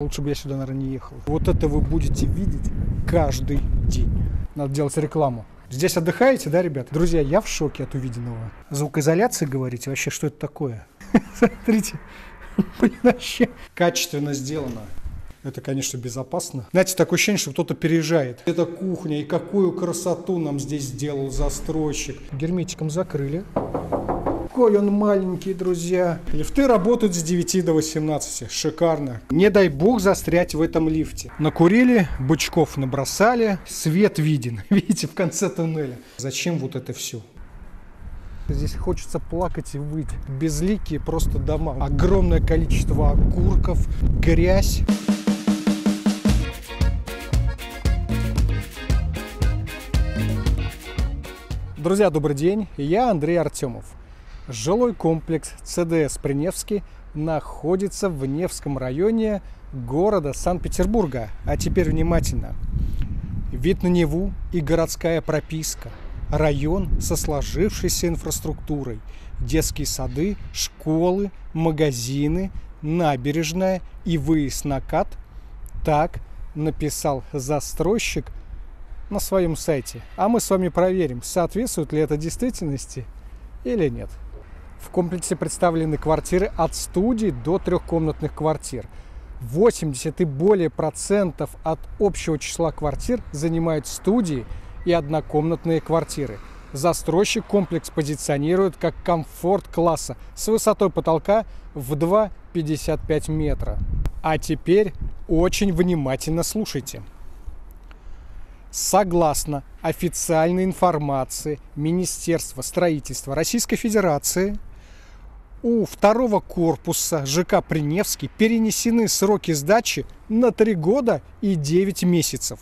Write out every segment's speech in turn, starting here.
Лучше бы я сюда, наверное, не ехал. Вот это вы будете видеть каждый день. Надо делать рекламу. Здесь отдыхаете, да, ребята? Друзья, я в шоке от увиденного. Звукоизоляция, говорите? Вообще, что это такое? Смотрите. Вообще. Качественно сделано. Это, конечно, безопасно. Знаете, такое ощущение, что кто-то переезжает. Это кухня, и какую красоту нам здесь сделал застройщик. Герметиком закрыли. Какой он маленький, друзья. Лифты работают с 9 до 18. Шикарно. Не дай бог застрять в этом лифте. Накурили, бычков набросали, свет виден. Видите, в конце туннеля. Зачем вот это все? Здесь хочется плакать и выть. Безликие просто дома. Огромное количество окурков, грязь. Друзья, добрый день. Я Андрей Артемов. Жилой комплекс ЦДС Приневский находится в Невском районе города Санкт-Петербурга. А теперь внимательно. Вид на Неву и городская прописка. Район со сложившейся инфраструктурой. Детские сады, школы, магазины, набережная и выезд на КАТ. Так написал застройщик на своем сайте. А мы с вами проверим, соответствует ли это действительности или нет. В комплексе представлены квартиры от студий до трехкомнатных квартир. 80 и более процентов от общего числа квартир занимают студии и однокомнатные квартиры. Застройщик комплекс позиционирует как комфорт класса с высотой потолка в 2,55 метра. А теперь очень внимательно слушайте. Согласно официальной информации Министерства строительства Российской Федерации, у второго корпуса ЖК Приневский перенесены сроки сдачи на 3 года и 9 месяцев.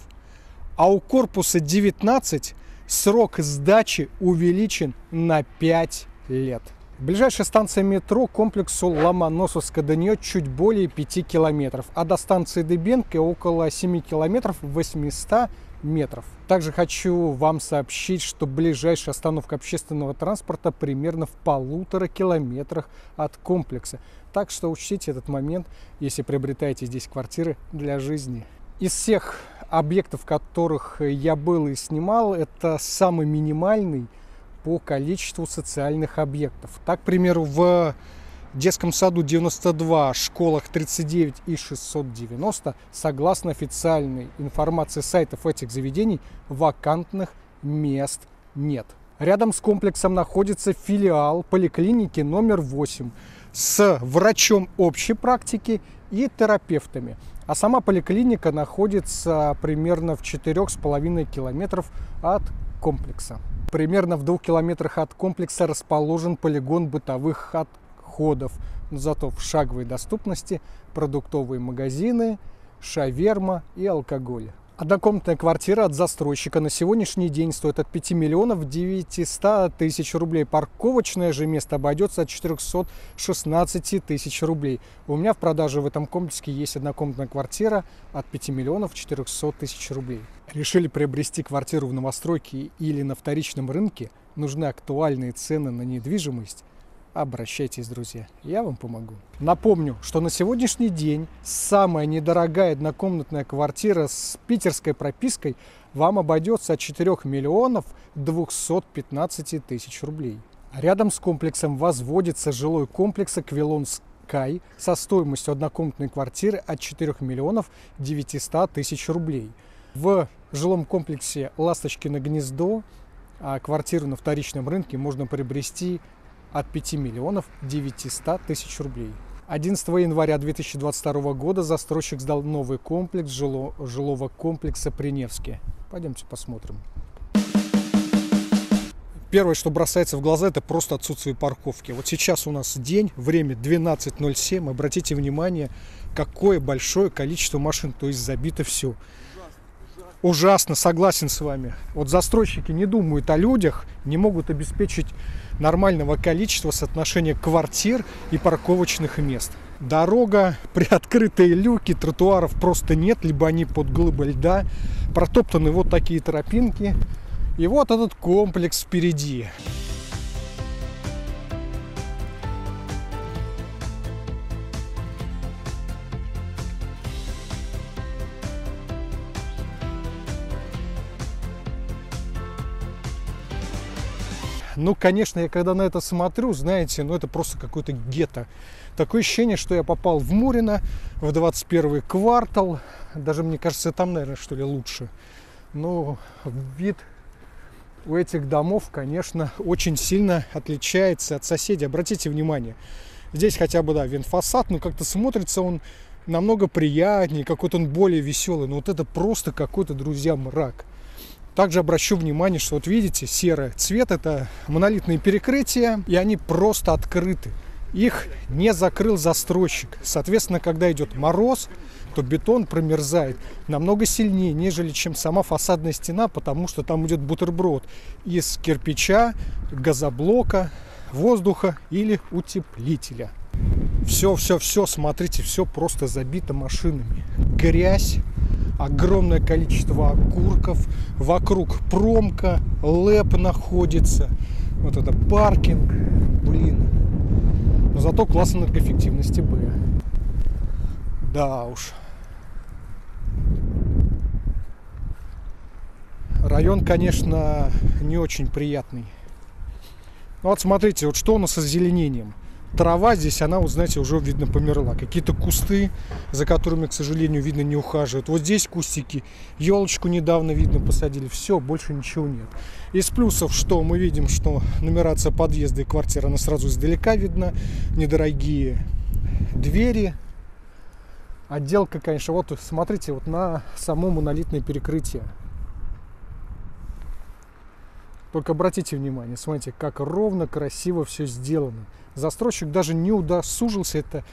А у корпуса 19 срок сдачи увеличен на 5 лет. Ближайшая станция метро комплексу Ломоносовска-Данье чуть более 5 километров, а до станции Дебенко около 7 километров 800 метров. Также хочу вам сообщить, что ближайшая остановка общественного транспорта примерно в полутора километрах от комплекса. Так что учтите этот момент, если приобретаете здесь квартиры для жизни. Из всех объектов, которых я был и снимал, это самый минимальный по количеству социальных объектов. Так, к примеру, в детском саду 92, школах 39 и 690, согласно официальной информации сайтов этих заведений, вакантных мест нет. Рядом с комплексом находится филиал поликлиники номер 8 с врачом общей практики и терапевтами. А сама поликлиника находится примерно в 4,5 километров от комплекса. Примерно в двух километрах от комплекса расположен полигон бытовых отходов. Зато в шаговой доступности продуктовые магазины, шаверма и алкоголь. Однокомнатная квартира от застройщика на сегодняшний день стоит от 5 миллионов 900 тысяч рублей. Парковочное же место обойдется от 416 тысяч рублей. У меня в продаже в этом комплексе есть однокомнатная квартира от 5 миллионов 400 тысяч рублей. Решили приобрести квартиру в новостройке или на вторичном рынке? Нужны актуальные цены на недвижимость? Обращайтесь, друзья, я вам помогу. Напомню, что на сегодняшний день самая недорогая однокомнатная квартира с питерской пропиской вам обойдется от 4 миллионов 215 тысяч рублей. Рядом с комплексом возводится жилой комплекс «Аквилон Скай» со стоимостью однокомнатной квартиры от 4 миллионов 900 тысяч рублей. В жилом комплексе «Ласточкино гнездо» а квартиру на вторичном рынке можно приобрести от 5 миллионов 900 тысяч рублей. 11 января 2022 года застройщик сдал новый комплекс жило, жилого комплекса Приневский. Пойдемте посмотрим. Первое, что бросается в глаза, это просто отсутствие парковки. Вот сейчас у нас день, время 12.07. Обратите внимание, какое большое количество машин, то есть забито все. Ужасно, согласен с вами. Вот застройщики не думают о людях, не могут обеспечить нормального количества соотношения квартир и парковочных мест. Дорога, приоткрытые люки, тротуаров просто нет, либо они под глыбой льда. Протоптаны вот такие тропинки. И вот этот комплекс впереди. Ну, конечно, я когда на это смотрю, знаете, ну это просто какой-то гетто. Такое ощущение, что я попал в Мурино, в 21 квартал. Даже, мне кажется, там, наверное, что ли, лучше. Но вид у этих домов, конечно, очень сильно отличается от соседей. Обратите внимание, здесь хотя бы, да, винфасад, но как-то смотрится он намного приятнее, какой-то он более веселый. Но вот это просто какой-то, друзья, мрак. Также обращу внимание, что вот видите, серый цвет это монолитные перекрытия, и они просто открыты. Их не закрыл застройщик. Соответственно, когда идет мороз, то бетон промерзает намного сильнее, нежели чем сама фасадная стена, потому что там идет бутерброд из кирпича, газоблока, воздуха или утеплителя. Все, все, все, смотрите, все просто забито машинами. Грязь, огромное количество окурков, вокруг промка, лэп находится, вот это паркинг, блин. Но зато класс энергоэффективности Б. Да уж. Район, конечно, не очень приятный. Вот смотрите, вот что у нас с озеленением – трава здесь, она, вот знаете, уже видно померла. Какие-то кусты, за которыми, к сожалению, видно не ухаживают. Вот здесь кустики, елочку недавно видно посадили. Все, больше ничего нет. Из плюсов, что мы видим, что нумерация подъезда и квартиры, она сразу издалека видна. Недорогие двери. Отделка, конечно, вот смотрите, вот на само монолитное перекрытие. Только обратите внимание, смотрите, как ровно, красиво все сделано застройщик даже не удосужился это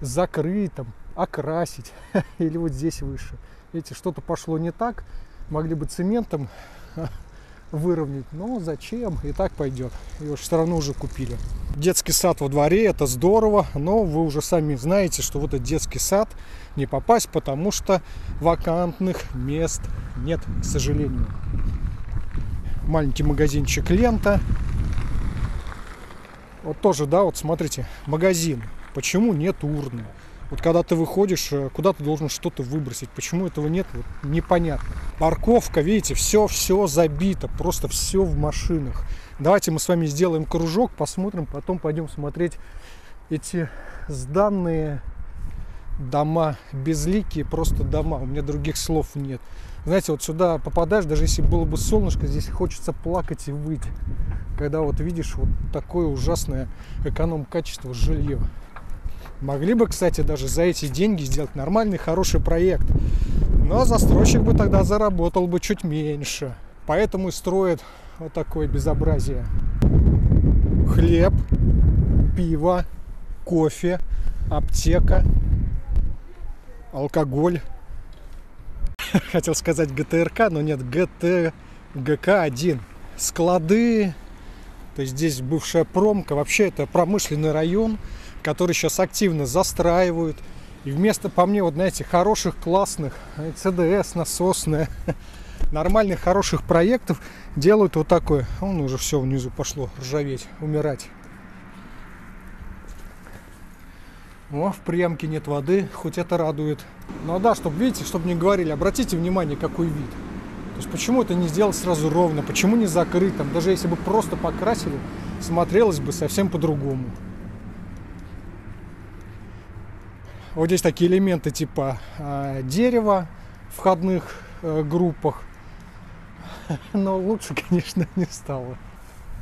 закрыть, окрасить или вот здесь выше. Видите, что-то пошло не так, могли бы цементом выровнять, но зачем, и так пойдет, его все равно уже купили. Детский сад во дворе, это здорово, но вы уже сами знаете, что в этот детский сад не попасть, потому что вакантных мест нет, к сожалению. Маленький магазинчик лента, вот тоже, да, вот смотрите, магазин. Почему нет урны? Вот когда ты выходишь, э, куда ты должен что-то выбросить. Почему этого нет, вот непонятно. Парковка, видите, все-все забито, просто все в машинах. Давайте мы с вами сделаем кружок, посмотрим, потом пойдем смотреть эти сданные дома, безликие просто дома. У меня других слов нет. Знаете, вот сюда попадаешь, даже если было бы солнышко, здесь хочется плакать и выть когда вот видишь вот такое ужасное эконом-качество жилье. Могли бы, кстати, даже за эти деньги сделать нормальный, хороший проект. Но застройщик бы тогда заработал бы чуть меньше. Поэтому и строят вот такое безобразие. Хлеб, пиво, кофе, аптека, алкоголь. Хотел сказать ГТРК, но нет, ГТ, ГК-1. Склады, то есть здесь бывшая промка, вообще это промышленный район, который сейчас активно застраивают. И вместо, по мне, вот, знаете, хороших, классных, ЦДС, насосная, нормальных, хороших проектов делают вот такое. Он уже все внизу пошло ржаветь, умирать. О, в приемке нет воды, хоть это радует. Ну да, чтобы, видите, чтобы не говорили, обратите внимание, какой вид. То есть почему это не сделать сразу ровно, почему не закрыть там, даже если бы просто покрасили, смотрелось бы совсем по-другому. Вот здесь такие элементы типа э, дерева в входных э, группах, но лучше, конечно, не стало.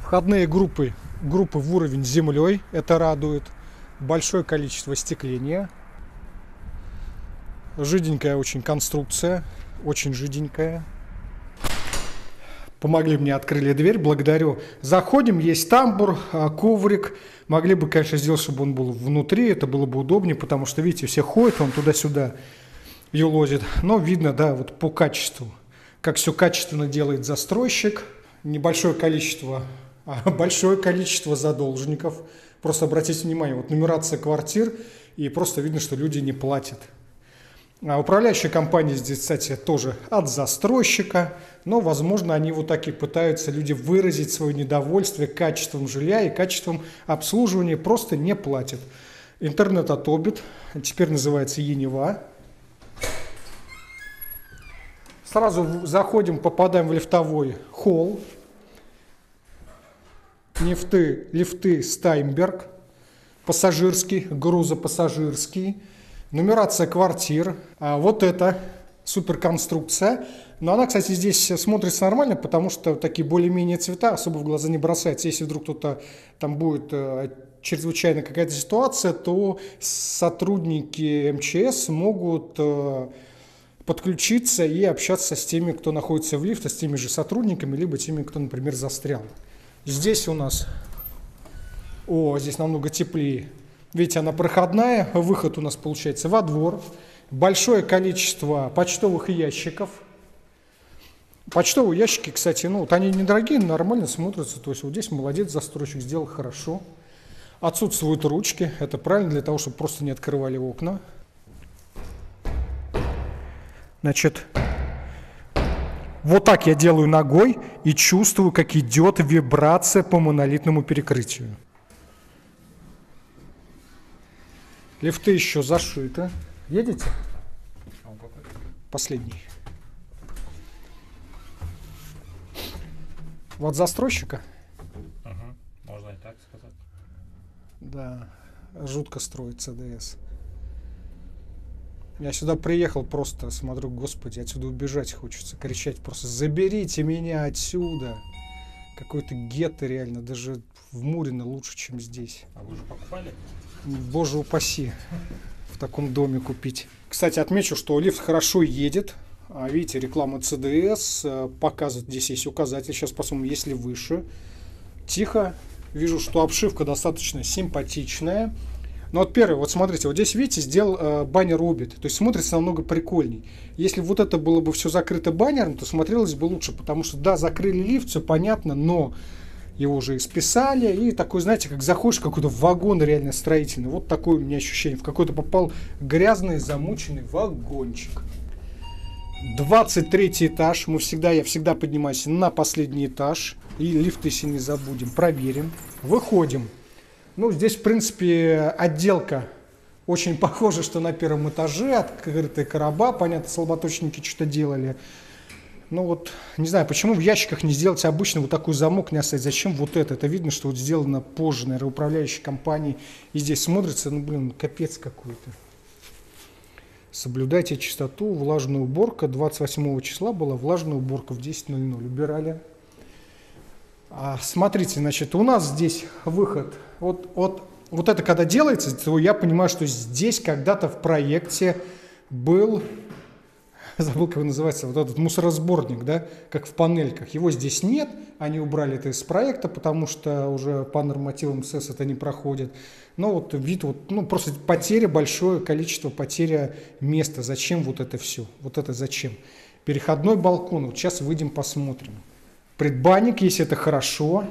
Входные группы, группы в уровень с землей, это радует. Большое количество остекления. Жиденькая очень конструкция, очень жиденькая помогли мне, открыли дверь, благодарю. Заходим, есть тамбур, а, коврик. Могли бы, конечно, сделать, чтобы он был внутри, это было бы удобнее, потому что, видите, все ходят, он туда-сюда юлозит. Но видно, да, вот по качеству, как все качественно делает застройщик. Небольшое количество, большое количество задолженников. Просто обратите внимание, вот нумерация квартир, и просто видно, что люди не платят. А управляющая компания здесь, кстати, тоже от застройщика, но, возможно, они вот так и пытаются люди выразить свое недовольствие качеством жилья и качеством обслуживания, просто не платят. Интернет от Обит, теперь называется Енева. Сразу заходим, попадаем в лифтовой холл. Лифты, лифты Стайнберг, пассажирский, грузопассажирский, нумерация квартир. А вот это суперконструкция. Но она, кстати, здесь смотрится нормально, потому что такие более-менее цвета особо в глаза не бросаются. Если вдруг кто-то там будет э, чрезвычайно какая-то ситуация, то сотрудники МЧС могут э, подключиться и общаться с теми, кто находится в лифте, с теми же сотрудниками, либо теми, кто, например, застрял. Здесь у нас, о, здесь намного теплее. Видите, она проходная, выход у нас получается во двор. Большое количество почтовых ящиков. Почтовые ящики, кстати, ну, вот они недорогие, но нормально смотрятся. То есть вот здесь молодец, застройщик сделал хорошо. Отсутствуют ручки, это правильно, для того, чтобы просто не открывали окна. Значит, вот так я делаю ногой и чувствую, как идет вибрация по монолитному перекрытию. Лифты еще зашиты. Едете? Последний. Вот застройщика. Угу. Можно и так сказать. Да, жутко строит ЦДС. Я сюда приехал просто, смотрю, господи, отсюда убежать хочется, кричать просто, заберите меня отсюда. Какой-то гетто реально, даже в Мурино лучше, чем здесь. А вы уже покупали? Боже упаси, в таком доме купить. Кстати, отмечу, что лифт хорошо едет. А, видите, реклама CDS, э, показывает, здесь есть указатель, сейчас посмотрим, есть ли выше. Тихо, вижу, что обшивка достаточно симпатичная. Но вот первый, вот смотрите, вот здесь, видите, сделал э, баннер Обит, то есть смотрится намного прикольней. Если вот это было бы все закрыто баннером, то смотрелось бы лучше, потому что, да, закрыли лифт, все понятно, но его уже исписали, и такой, знаете, как заходишь в какой-то вагон реально строительный, вот такое у меня ощущение, в какой-то попал грязный, замученный вагончик. 23 этаж, мы всегда, я всегда поднимаюсь на последний этаж, и лифты, если не забудем, проверим. Выходим. Ну, здесь, в принципе, отделка очень похожа, что на первом этаже, открытые короба, понятно, слаботочники что-то делали. Ну вот, не знаю, почему в ящиках не сделать обычно вот такой замок не оставить? Зачем вот это? Это видно, что вот сделано позже, наверное, управляющей компанией. И здесь смотрится, ну, блин, капец какой-то. Соблюдайте чистоту, влажная уборка. 28 числа была влажная уборка в 10.00. Убирали. А, смотрите, значит, у нас здесь выход. Вот, вот, вот это когда делается, то я понимаю, что здесь когда-то в проекте был, забыл, как называется, вот этот мусоросборник, да, как в панельках. Его здесь нет, они убрали это из проекта, потому что уже по нормативам СЭС это не проходит. Но вот вид, вот, ну просто потеря, большое количество потеря места. Зачем вот это все? Вот это зачем? Переходной балкон. Вот сейчас выйдем, посмотрим. Предбанник, если это хорошо.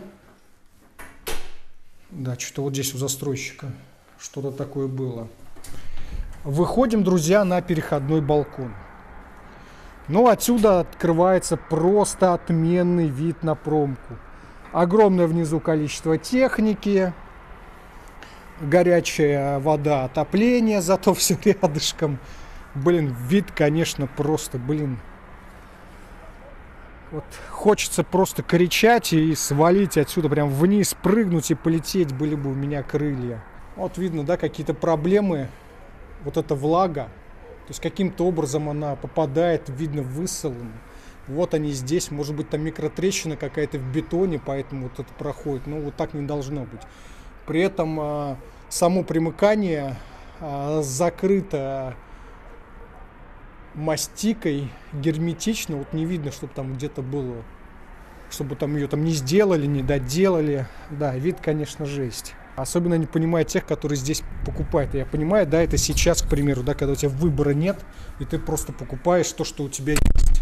Да, что-то вот здесь у застройщика что-то такое было. Выходим, друзья, на переходной балкон. Ну, отсюда открывается просто отменный вид на промку. Огромное внизу количество техники, горячая вода, отопление, зато все рядышком. Блин, вид, конечно, просто, блин, вот хочется просто кричать и свалить отсюда, прям вниз, прыгнуть и полететь, были бы у меня крылья. Вот видно, да, какие-то проблемы. Вот эта влага, то есть каким-то образом она попадает, видно, высолана. Вот они здесь, может быть, там микротрещина какая-то в бетоне, поэтому вот это проходит. Но вот так не должно быть. При этом а, само примыкание а, закрыто мастикой герметично, вот не видно, чтобы там где-то было, чтобы там ее там не сделали, не доделали. Да, вид, конечно, жесть. Особенно не понимаю тех, которые здесь покупают. Я понимаю, да, это сейчас, к примеру, да, когда у тебя выбора нет, и ты просто покупаешь то, что у тебя есть.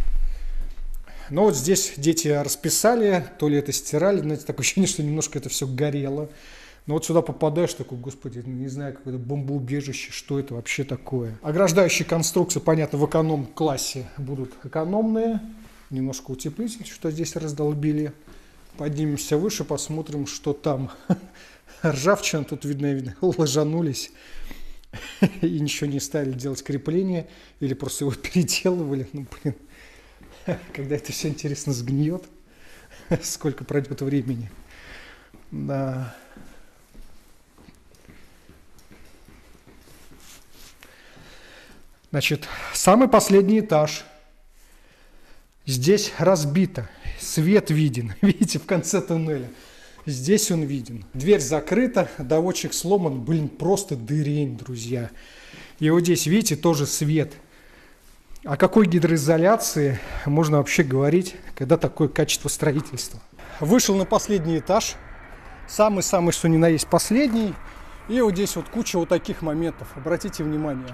Но вот здесь дети расписали, то ли это стирали, знаете, такое ощущение, что немножко это все горело. Но вот сюда попадаешь, такой, господи, не знаю, какое-то бомбоубежище, что это вообще такое. Ограждающие конструкции, понятно, в эконом-классе будут экономные. Немножко утеплитель, что здесь раздолбили. Поднимемся выше, посмотрим, что там. Ржавчина, тут видно, видно, ложанулись и ничего не стали делать крепление или просто его переделывали. Ну, блин, когда это все интересно сгниет, сколько пройдет времени. Да. Значит, самый последний этаж. Здесь разбито. Свет виден. Видите, в конце туннеля. Здесь он виден. Дверь закрыта, доводчик сломан. Блин, просто дырень, друзья. И вот здесь, видите, тоже свет. О какой гидроизоляции можно вообще говорить, когда такое качество строительства? Вышел на последний этаж. Самый-самый, что ни на есть, последний. И вот здесь вот куча вот таких моментов. Обратите внимание.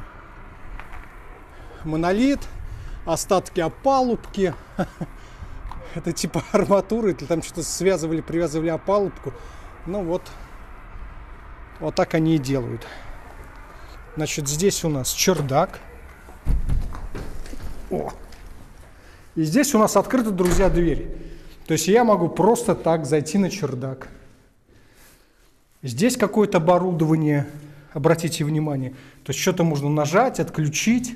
Монолит, остатки опалубки. Это типа арматуры, или там что-то связывали, привязывали опалубку. Ну вот, вот так они и делают. Значит, здесь у нас чердак. О! И здесь у нас открыта, друзья, дверь. То есть я могу просто так зайти на чердак. Здесь какое-то оборудование, обратите внимание. То есть что-то можно нажать, отключить,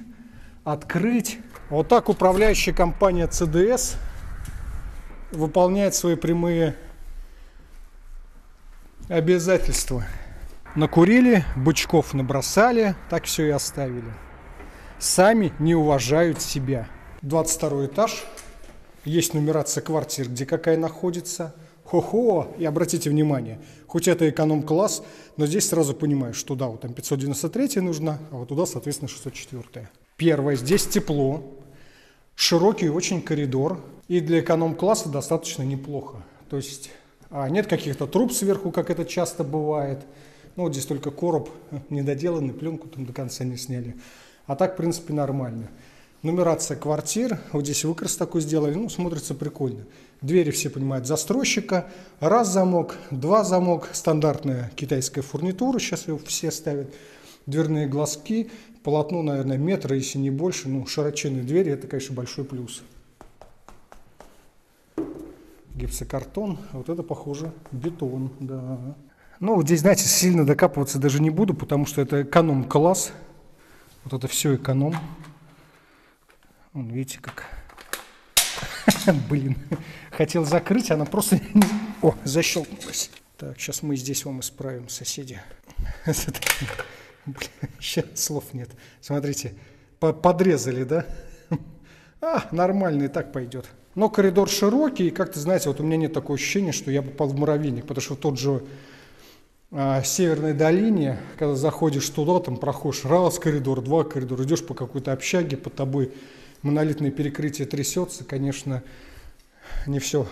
открыть. Вот так управляющая компания CDS выполняет свои прямые обязательства. Накурили, бычков набросали, так все и оставили. Сами не уважают себя. 22 этаж. Есть нумерация квартир, где какая находится. Хо-хо! И обратите внимание, хоть это эконом-класс, но здесь сразу понимаешь, что да, вот там 593 нужна, а вот туда, соответственно, 604. Первое, здесь тепло, широкий очень коридор, и для эконом-класса достаточно неплохо. То есть а нет каких-то труб сверху, как это часто бывает. Ну, вот здесь только короб недоделанный, пленку там до конца не сняли. А так, в принципе, нормально. Нумерация квартир. Вот здесь выкрас такой сделали. Ну, смотрится прикольно. Двери все понимают застройщика. Раз замок, два замок. Стандартная китайская фурнитура. Сейчас его все ставят. Дверные глазки. Полотно, наверное, метра, если не больше. Ну, широченные двери, это, конечно, большой плюс. Гипсокартон. Вот это, похоже, бетон, да. Ну, вот здесь, знаете, сильно докапываться даже не буду, потому что это эконом-класс. Вот это все эконом. Вон, видите, как... Блин, хотел закрыть, она просто... О, защелкнулась. Так, сейчас мы здесь вам исправим, соседи. сейчас слов нет. Смотрите, подрезали, да? А, нормально, и так пойдет. Но коридор широкий, и как-то, знаете, вот у меня нет такого ощущения, что я попал в муравейник, потому что тот же а, Северной долине, когда заходишь туда, там проходишь раз коридор, два коридора, идешь по какой-то общаге, под тобой монолитное перекрытие трясется, конечно, не все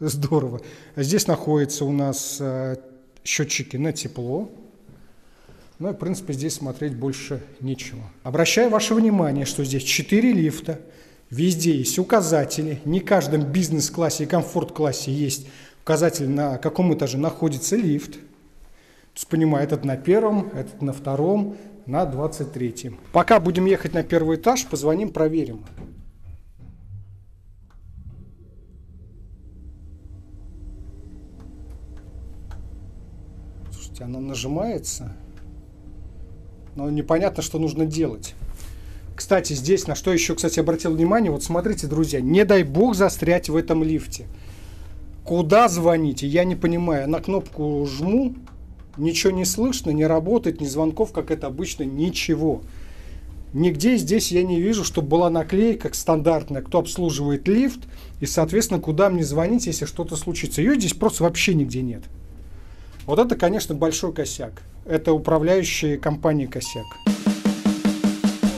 здорово. Здесь находятся у нас а, счетчики на тепло. Ну и, в принципе, здесь смотреть больше нечего. Обращаю ваше внимание, что здесь 4 лифта, везде есть указатели. Не в каждом бизнес-классе и комфорт-классе есть указатель, на каком этаже находится лифт. То есть, понимаю, этот на первом, этот на втором, на 23-м. Пока будем ехать на первый этаж, позвоним, проверим. Слушайте, она нажимается, но непонятно, что нужно делать. Кстати, здесь, на что еще, кстати, обратил внимание, вот смотрите, друзья, не дай бог застрять в этом лифте. Куда звоните, я не понимаю. На кнопку жму, Ничего не слышно, не работает, ни звонков, как это обычно, ничего. Нигде здесь я не вижу, чтобы была наклейка стандартная, кто обслуживает лифт, и, соответственно, куда мне звонить, если что-то случится. Ее здесь просто вообще нигде нет. Вот это, конечно, большой косяк. Это управляющие компании косяк.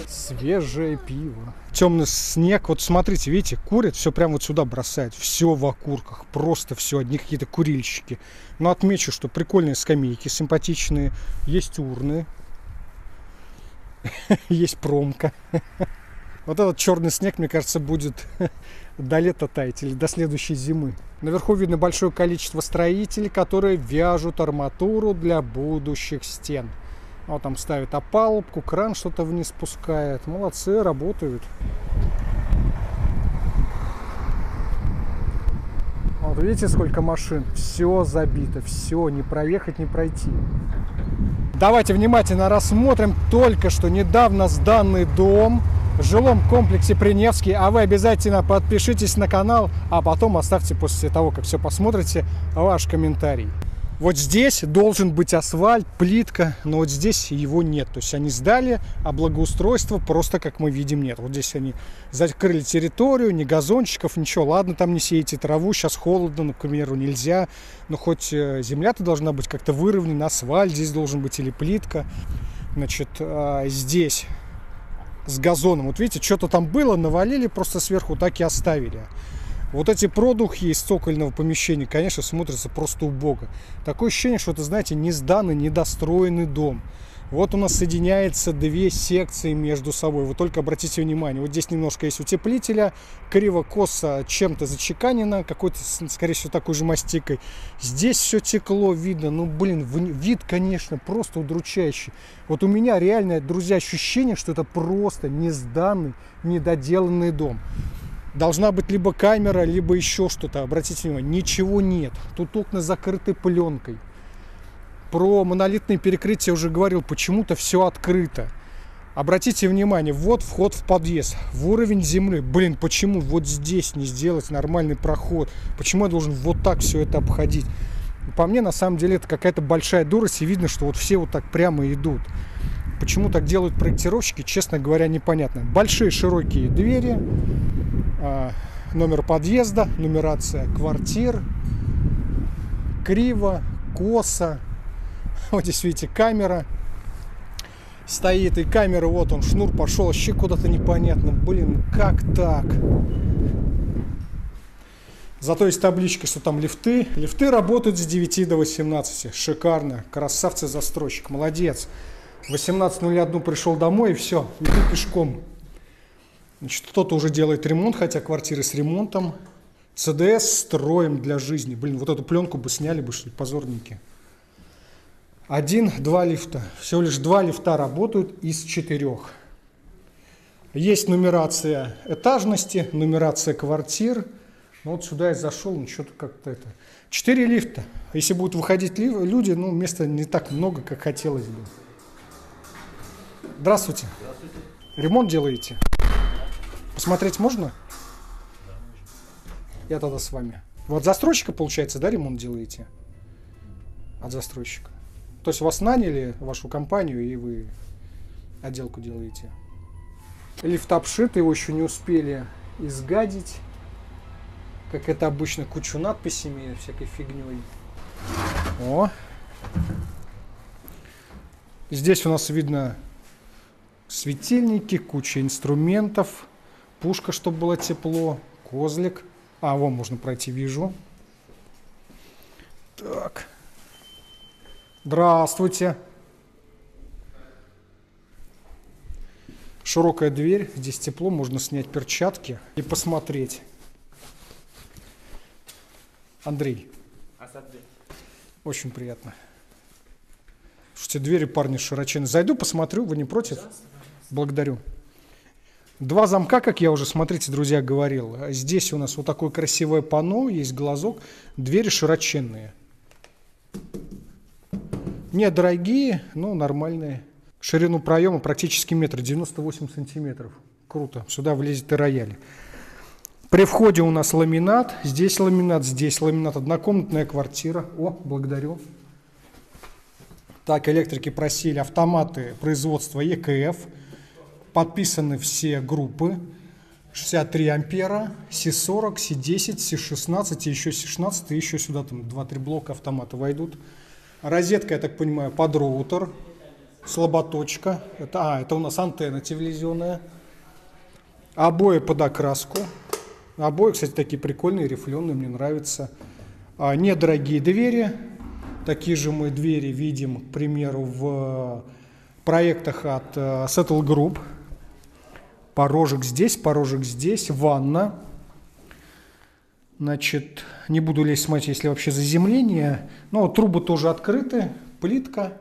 Свежее пиво темный снег. Вот смотрите, видите, курят, все прямо вот сюда бросают. Все в окурках, просто все, одни какие-то курильщики. Но отмечу, что прикольные скамейки, симпатичные. Есть урны, есть промка. Вот этот черный снег, мне кажется, будет до лета таять или до следующей зимы. Наверху видно большое количество строителей, которые вяжут арматуру для будущих стен. Вот там ставит опалубку, кран что-то вниз спускает. Молодцы, работают. Вот видите, сколько машин? Все забито, все, не проехать, не пройти. Давайте внимательно рассмотрим только что недавно сданный дом. Жилом комплексе Приневский. А вы обязательно подпишитесь на канал, а потом оставьте после того, как все посмотрите, ваш комментарий. Вот здесь должен быть асфальт, плитка, но вот здесь его нет. То есть они сдали, а благоустройства просто, как мы видим, нет. Вот здесь они закрыли территорию, ни газончиков, ничего. Ладно, там не сеете траву, сейчас холодно, ну, к примеру, нельзя. Но хоть э, земля-то должна быть как-то выровнена, асфальт здесь должен быть или плитка. Значит, а, здесь с газоном. Вот видите, что-то там было, навалили просто сверху, так и оставили. Вот эти продухи из цокольного помещения, конечно, смотрятся просто убого. Такое ощущение, что это, знаете, не сданный, недостроенный дом. Вот у нас соединяется две секции между собой. Вы только обратите внимание, вот здесь немножко есть утеплителя, криво-косо чем-то зачеканено, какой-то, скорее всего, такой же мастикой. Здесь все текло, видно. Ну, блин, вид, конечно, просто удручающий. Вот у меня реально, друзья, ощущение, что это просто не сданный, недоделанный дом. Должна быть либо камера, либо еще что-то. Обратите внимание, ничего нет. Тут окна закрыты пленкой. Про монолитные перекрытия уже говорил, почему-то все открыто. Обратите внимание, вот вход в подъезд, в уровень земли. Блин, почему вот здесь не сделать нормальный проход? Почему я должен вот так все это обходить? По мне, на самом деле, это какая-то большая дурость, и видно, что вот все вот так прямо идут. Почему так делают проектировщики, честно говоря, непонятно. Большие широкие двери, а, номер подъезда, нумерация квартир, криво, косо. Вот здесь видите камера стоит, и камера, вот он, шнур пошел, вообще куда-то непонятно. Блин, как так? Зато есть табличка, что там лифты. Лифты работают с 9 до 18. Шикарно. Красавцы застройщик. Молодец. 18.01 пришел домой и все. Иду пешком. Значит, кто-то уже делает ремонт, хотя квартиры с ремонтом. ЦДС строим для жизни. Блин, вот эту пленку бы сняли бы, что ли, позорненькие. Один, два лифта. Всего лишь два лифта работают из четырех. Есть нумерация этажности, нумерация квартир. Ну вот сюда я зашел, ну что-то как-то это. Четыре лифта. Если будут выходить люди, ну места не так много, как хотелось бы. Здравствуйте. Здравствуйте. Ремонт делаете? Посмотреть можно? Я тогда с вами. Вот застройщика, получается, да, ремонт делаете? От застройщика. То есть вас наняли, вашу компанию, и вы отделку делаете. Лифт обшит, его еще не успели изгадить. Как это обычно, кучу надписями, всякой фигней. О! Здесь у нас видно светильники, куча инструментов пушка, чтобы было тепло, козлик. А, вон можно пройти, вижу. Так. Здравствуйте. Широкая дверь, здесь тепло, можно снять перчатки и посмотреть. Андрей. Очень приятно. Слушайте, двери, парни, широченные. Зайду, посмотрю, вы не против? Благодарю. Два замка, как я уже, смотрите, друзья, говорил. Здесь у нас вот такое красивое панно, есть глазок, двери широченные. Не дорогие, но нормальные. Ширину проема практически метр, 98 сантиметров. Круто, сюда влезет и рояль. При входе у нас ламинат, здесь ламинат, здесь ламинат, однокомнатная квартира. О, благодарю. Так, электрики просили автоматы производства ЕКФ подписаны все группы. 63 ампера, C40, C10, C16 и еще C16, и еще сюда там 2-3 блока автомата войдут. Розетка, я так понимаю, под роутер, слаботочка. Это, а, это у нас антенна телевизионная. Обои под окраску. Обои, кстати, такие прикольные, рифленые, мне нравятся. А, недорогие двери. Такие же мы двери видим, к примеру, в проектах от uh, Settle Group порожек здесь, порожек здесь, ванна. Значит, не буду лезть смотреть, если вообще заземление. Но трубы тоже открыты, плитка.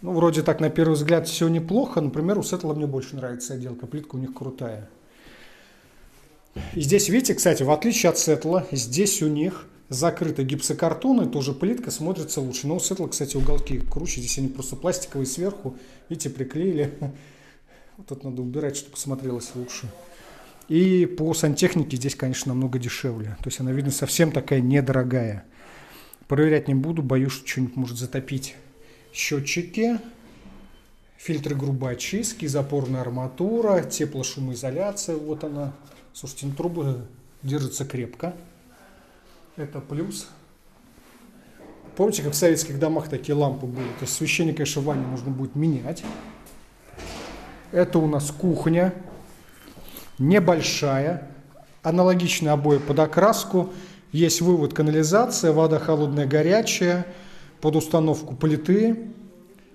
Ну, вроде так, на первый взгляд, все неплохо. Например, у Сеттла мне больше нравится отделка. Плитка у них крутая. И здесь, видите, кстати, в отличие от Сеттла, здесь у них закрыто гипсокартоны, тоже плитка смотрится лучше. Но у светла, кстати, уголки круче. Здесь они просто пластиковые сверху. Видите, приклеили. Вот это надо убирать, чтобы смотрелось лучше. И по сантехнике здесь, конечно, намного дешевле. То есть она, видно, совсем такая недорогая. Проверять не буду, боюсь, что что-нибудь может затопить. Счетчики, фильтры грубой очистки, запорная арматура, теплошумоизоляция. Вот она. Слушайте, ну, трубы держатся крепко. Это плюс. Помните, как в советских домах такие лампы были? То есть освещение, конечно, в ванне нужно будет менять. Это у нас кухня. Небольшая. Аналогичные обои под окраску. Есть вывод канализация, вода холодная, горячая. Под установку плиты.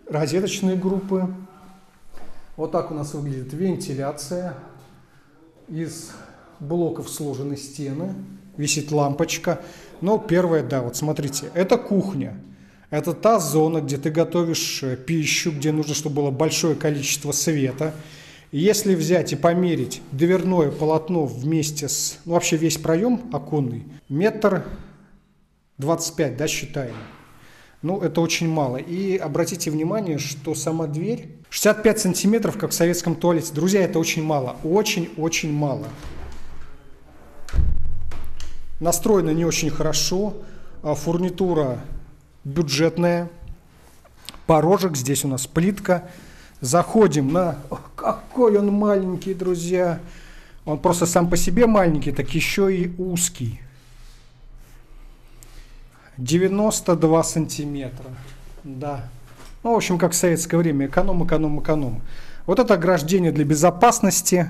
Розеточные группы. Вот так у нас выглядит вентиляция. Из блоков сложены стены висит лампочка. Но первое, да, вот смотрите, это кухня. Это та зона, где ты готовишь э, пищу, где нужно, чтобы было большое количество света. Если взять и померить дверное полотно вместе с, ну вообще весь проем оконный, метр двадцать пять, да, считаем. Ну, это очень мало. И обратите внимание, что сама дверь 65 сантиметров, как в советском туалете. Друзья, это очень мало. Очень-очень мало настроена не очень хорошо, а фурнитура бюджетная, порожек, здесь у нас плитка. Заходим на... О, какой он маленький, друзья! Он просто сам по себе маленький, так еще и узкий. 92 сантиметра. Да. Ну, в общем, как в советское время. Эконом, эконом, эконом. Вот это ограждение для безопасности.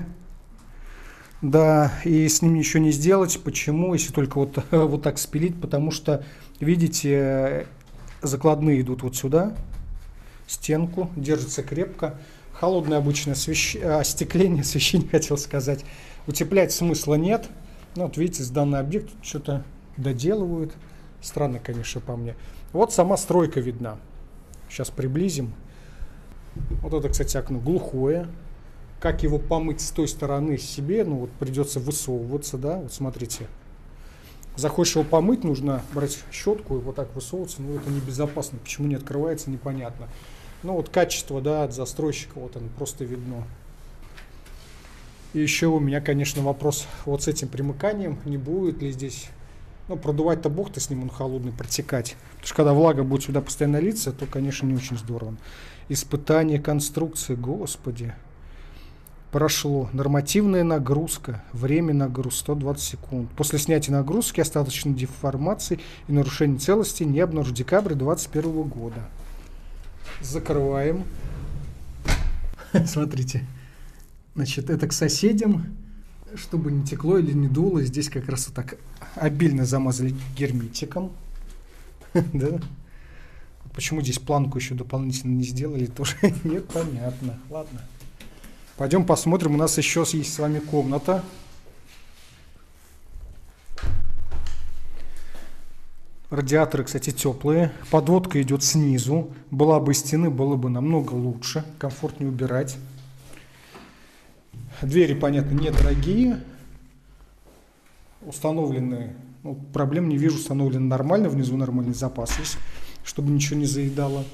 Да, и с ним ничего не сделать. Почему? Если только вот, вот так спилить, потому что, видите, закладные идут вот сюда, стенку, держится крепко. Холодное обычное освещ... остекление, освещение хотел сказать. Утеплять смысла нет. Ну, вот видите, с данный объект что-то доделывают. Странно, конечно, по мне. Вот сама стройка видна. Сейчас приблизим. Вот это, кстати, окно глухое как его помыть с той стороны себе, ну вот придется высовываться, да, вот смотрите. Захочешь его помыть, нужно брать щетку и вот так высовываться, ну это небезопасно, почему не открывается, непонятно. Ну вот качество, да, от застройщика, вот оно просто видно. И еще у меня, конечно, вопрос вот с этим примыканием, не будет ли здесь, ну продувать-то бог-то с ним, он холодный, протекать. Потому что когда влага будет сюда постоянно литься, то, конечно, не очень здорово. Испытание конструкции, господи прошло. Нормативная нагрузка. Время нагрузки 120 секунд. После снятия нагрузки остаточной деформации и нарушения целости не обнаружен декабрь 2021 года. Закрываем. Смотрите. Значит, это к соседям, чтобы не текло или не дуло. Здесь как раз вот так обильно замазали герметиком. да? Почему здесь планку еще дополнительно не сделали, тоже непонятно. Ладно. Пойдем посмотрим, у нас еще есть с вами комната. Радиаторы, кстати, теплые. Подводка идет снизу. Была бы стены, было бы намного лучше, комфортнее убирать. Двери, понятно, недорогие. Установлены, ну, проблем не вижу, установлены нормально. Внизу нормальный запас есть, чтобы ничего не заедало.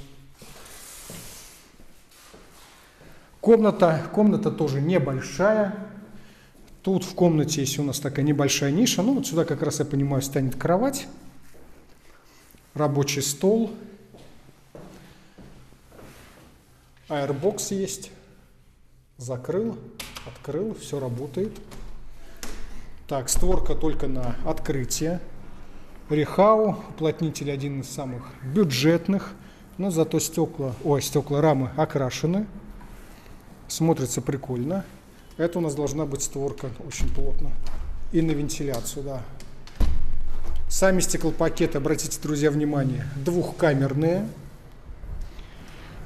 Комната, комната тоже небольшая. Тут в комнате есть у нас такая небольшая ниша. Ну, вот сюда как раз, я понимаю, станет кровать. Рабочий стол. Airbox есть. Закрыл, открыл, все работает. Так, створка только на открытие. Рехау, уплотнитель один из самых бюджетных, но зато стекла, ой, стекла рамы окрашены смотрится прикольно. Это у нас должна быть створка очень плотно. И на вентиляцию, да. Сами стеклопакеты, обратите, друзья, внимание, двухкамерные.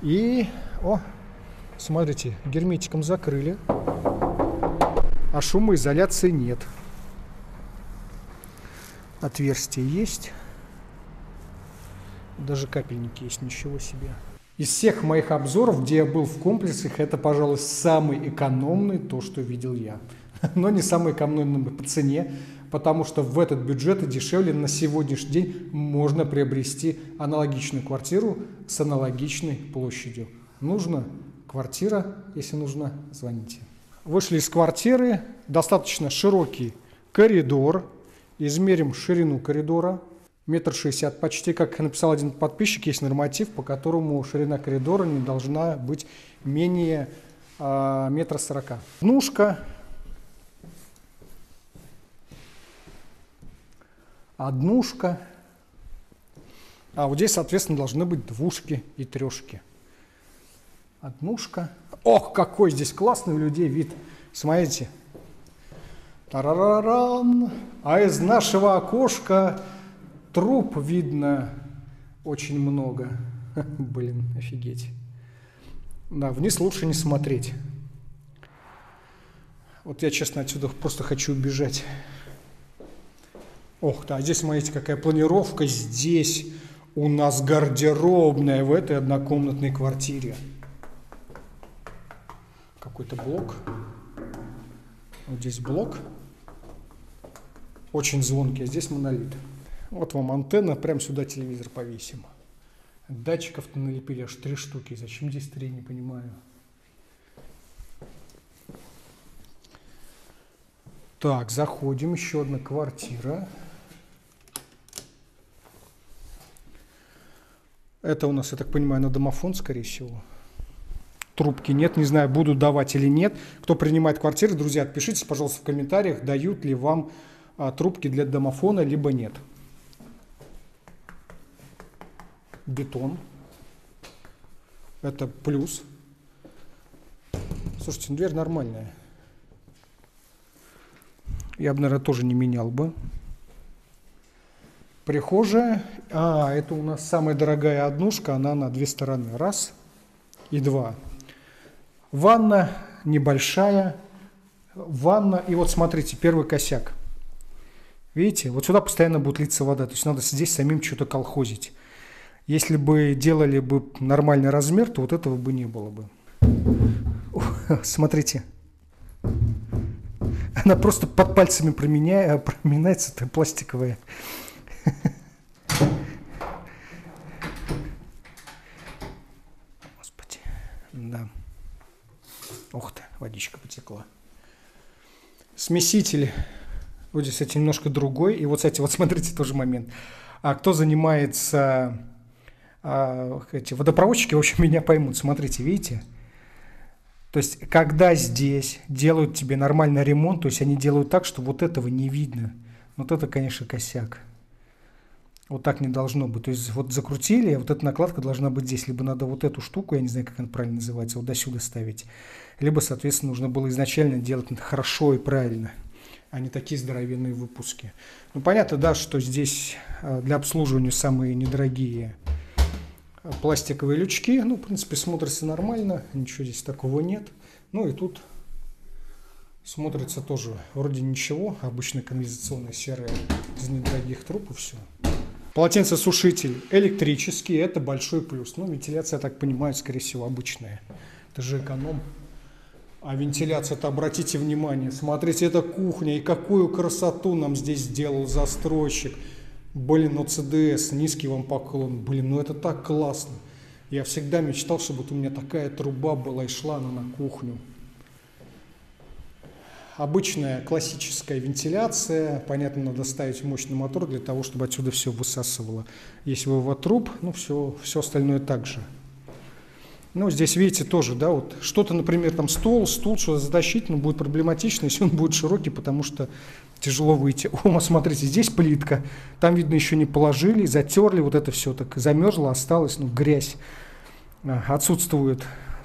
И, о, смотрите, герметиком закрыли, а шумоизоляции нет. Отверстие есть. Даже капельники есть, ничего себе. Из всех моих обзоров, где я был в комплексах, это, пожалуй, самый экономный, то, что видел я. Но не самый экономный по цене, потому что в этот бюджет и дешевле на сегодняшний день можно приобрести аналогичную квартиру с аналогичной площадью. Нужно квартира, если нужно, звоните. Вышли из квартиры, достаточно широкий коридор, измерим ширину коридора, метр шестьдесят почти, как написал один подписчик, есть норматив, по которому ширина коридора не должна быть менее э, метра сорока. Нушка однушка. А вот здесь, соответственно, должны быть двушки и трешки. Однушка. Ох, какой здесь классный у людей вид. Смотрите. Тарараран. А из нашего окошка труп видно очень много. Блин, офигеть. Да, вниз лучше не смотреть. Вот я, честно, отсюда просто хочу убежать. Ох, да, здесь, смотрите, какая планировка. Здесь у нас гардеробная в этой однокомнатной квартире. Какой-то блок. Вот здесь блок. Очень звонкий, а здесь монолит. Вот вам антенна, прям сюда телевизор повесим. Датчиков-то налепили аж три штуки. Зачем здесь три, не понимаю. Так, заходим. Еще одна квартира. Это у нас, я так понимаю, на домофон, скорее всего. Трубки нет, не знаю, будут давать или нет. Кто принимает квартиры, друзья, отпишитесь, пожалуйста, в комментариях, дают ли вам а, трубки для домофона, либо нет. Бетон. Это плюс. Слушайте, ну, дверь нормальная. Я бы, наверное, тоже не менял бы. Прихожая. А, это у нас самая дорогая однушка, она на две стороны. Раз и два. Ванна небольшая. Ванна. И вот смотрите, первый косяк. Видите, вот сюда постоянно будет литься вода. То есть надо здесь самим что-то колхозить. Если бы делали бы нормальный размер, то вот этого бы не было бы. Смотрите. Она просто под пальцами променяет, проминается, это пластиковая. Господи, да. Ух ты, водичка потекла. Смеситель. Вот здесь, кстати, немножко другой. И вот, кстати, вот смотрите тоже момент. А кто занимается а, эти водопроводчики, в общем, меня поймут. Смотрите, видите? То есть, когда здесь делают тебе нормальный ремонт, то есть они делают так, что вот этого не видно. Вот это, конечно, косяк. Вот так не должно быть. То есть вот закрутили, а вот эта накладка должна быть здесь. Либо надо вот эту штуку, я не знаю, как она правильно называется, вот до сюда ставить. Либо, соответственно, нужно было изначально делать хорошо и правильно, а не такие здоровенные выпуски. Ну, понятно, да, что здесь а, для обслуживания самые недорогие а, пластиковые лючки. Ну, в принципе, смотрится нормально, ничего здесь такого нет. Ну и тут смотрится тоже вроде ничего, обычная канализационная серая из недорогих труб и все. Полотенцесушитель электрический, это большой плюс. Ну, вентиляция, я так понимаю, скорее всего, обычная. Это же эконом. А вентиляция-то, обратите внимание, смотрите, это кухня, и какую красоту нам здесь сделал застройщик. Блин, ну ЦДС, низкий вам поклон. Блин, ну это так классно. Я всегда мечтал, чтобы вот у меня такая труба была и шла она на кухню обычная классическая вентиляция. Понятно, надо ставить мощный мотор для того, чтобы отсюда все высасывало. Если вывод труб, ну все, все остальное также. Ну, здесь, видите, тоже, да, вот что-то, например, там стол, стул, что затащить, ну, будет проблематично, если он будет широкий, потому что тяжело выйти. О, смотрите, здесь плитка, там, видно, еще не положили, затерли, вот это все так замерзло, осталось, ну, грязь. Отсутствует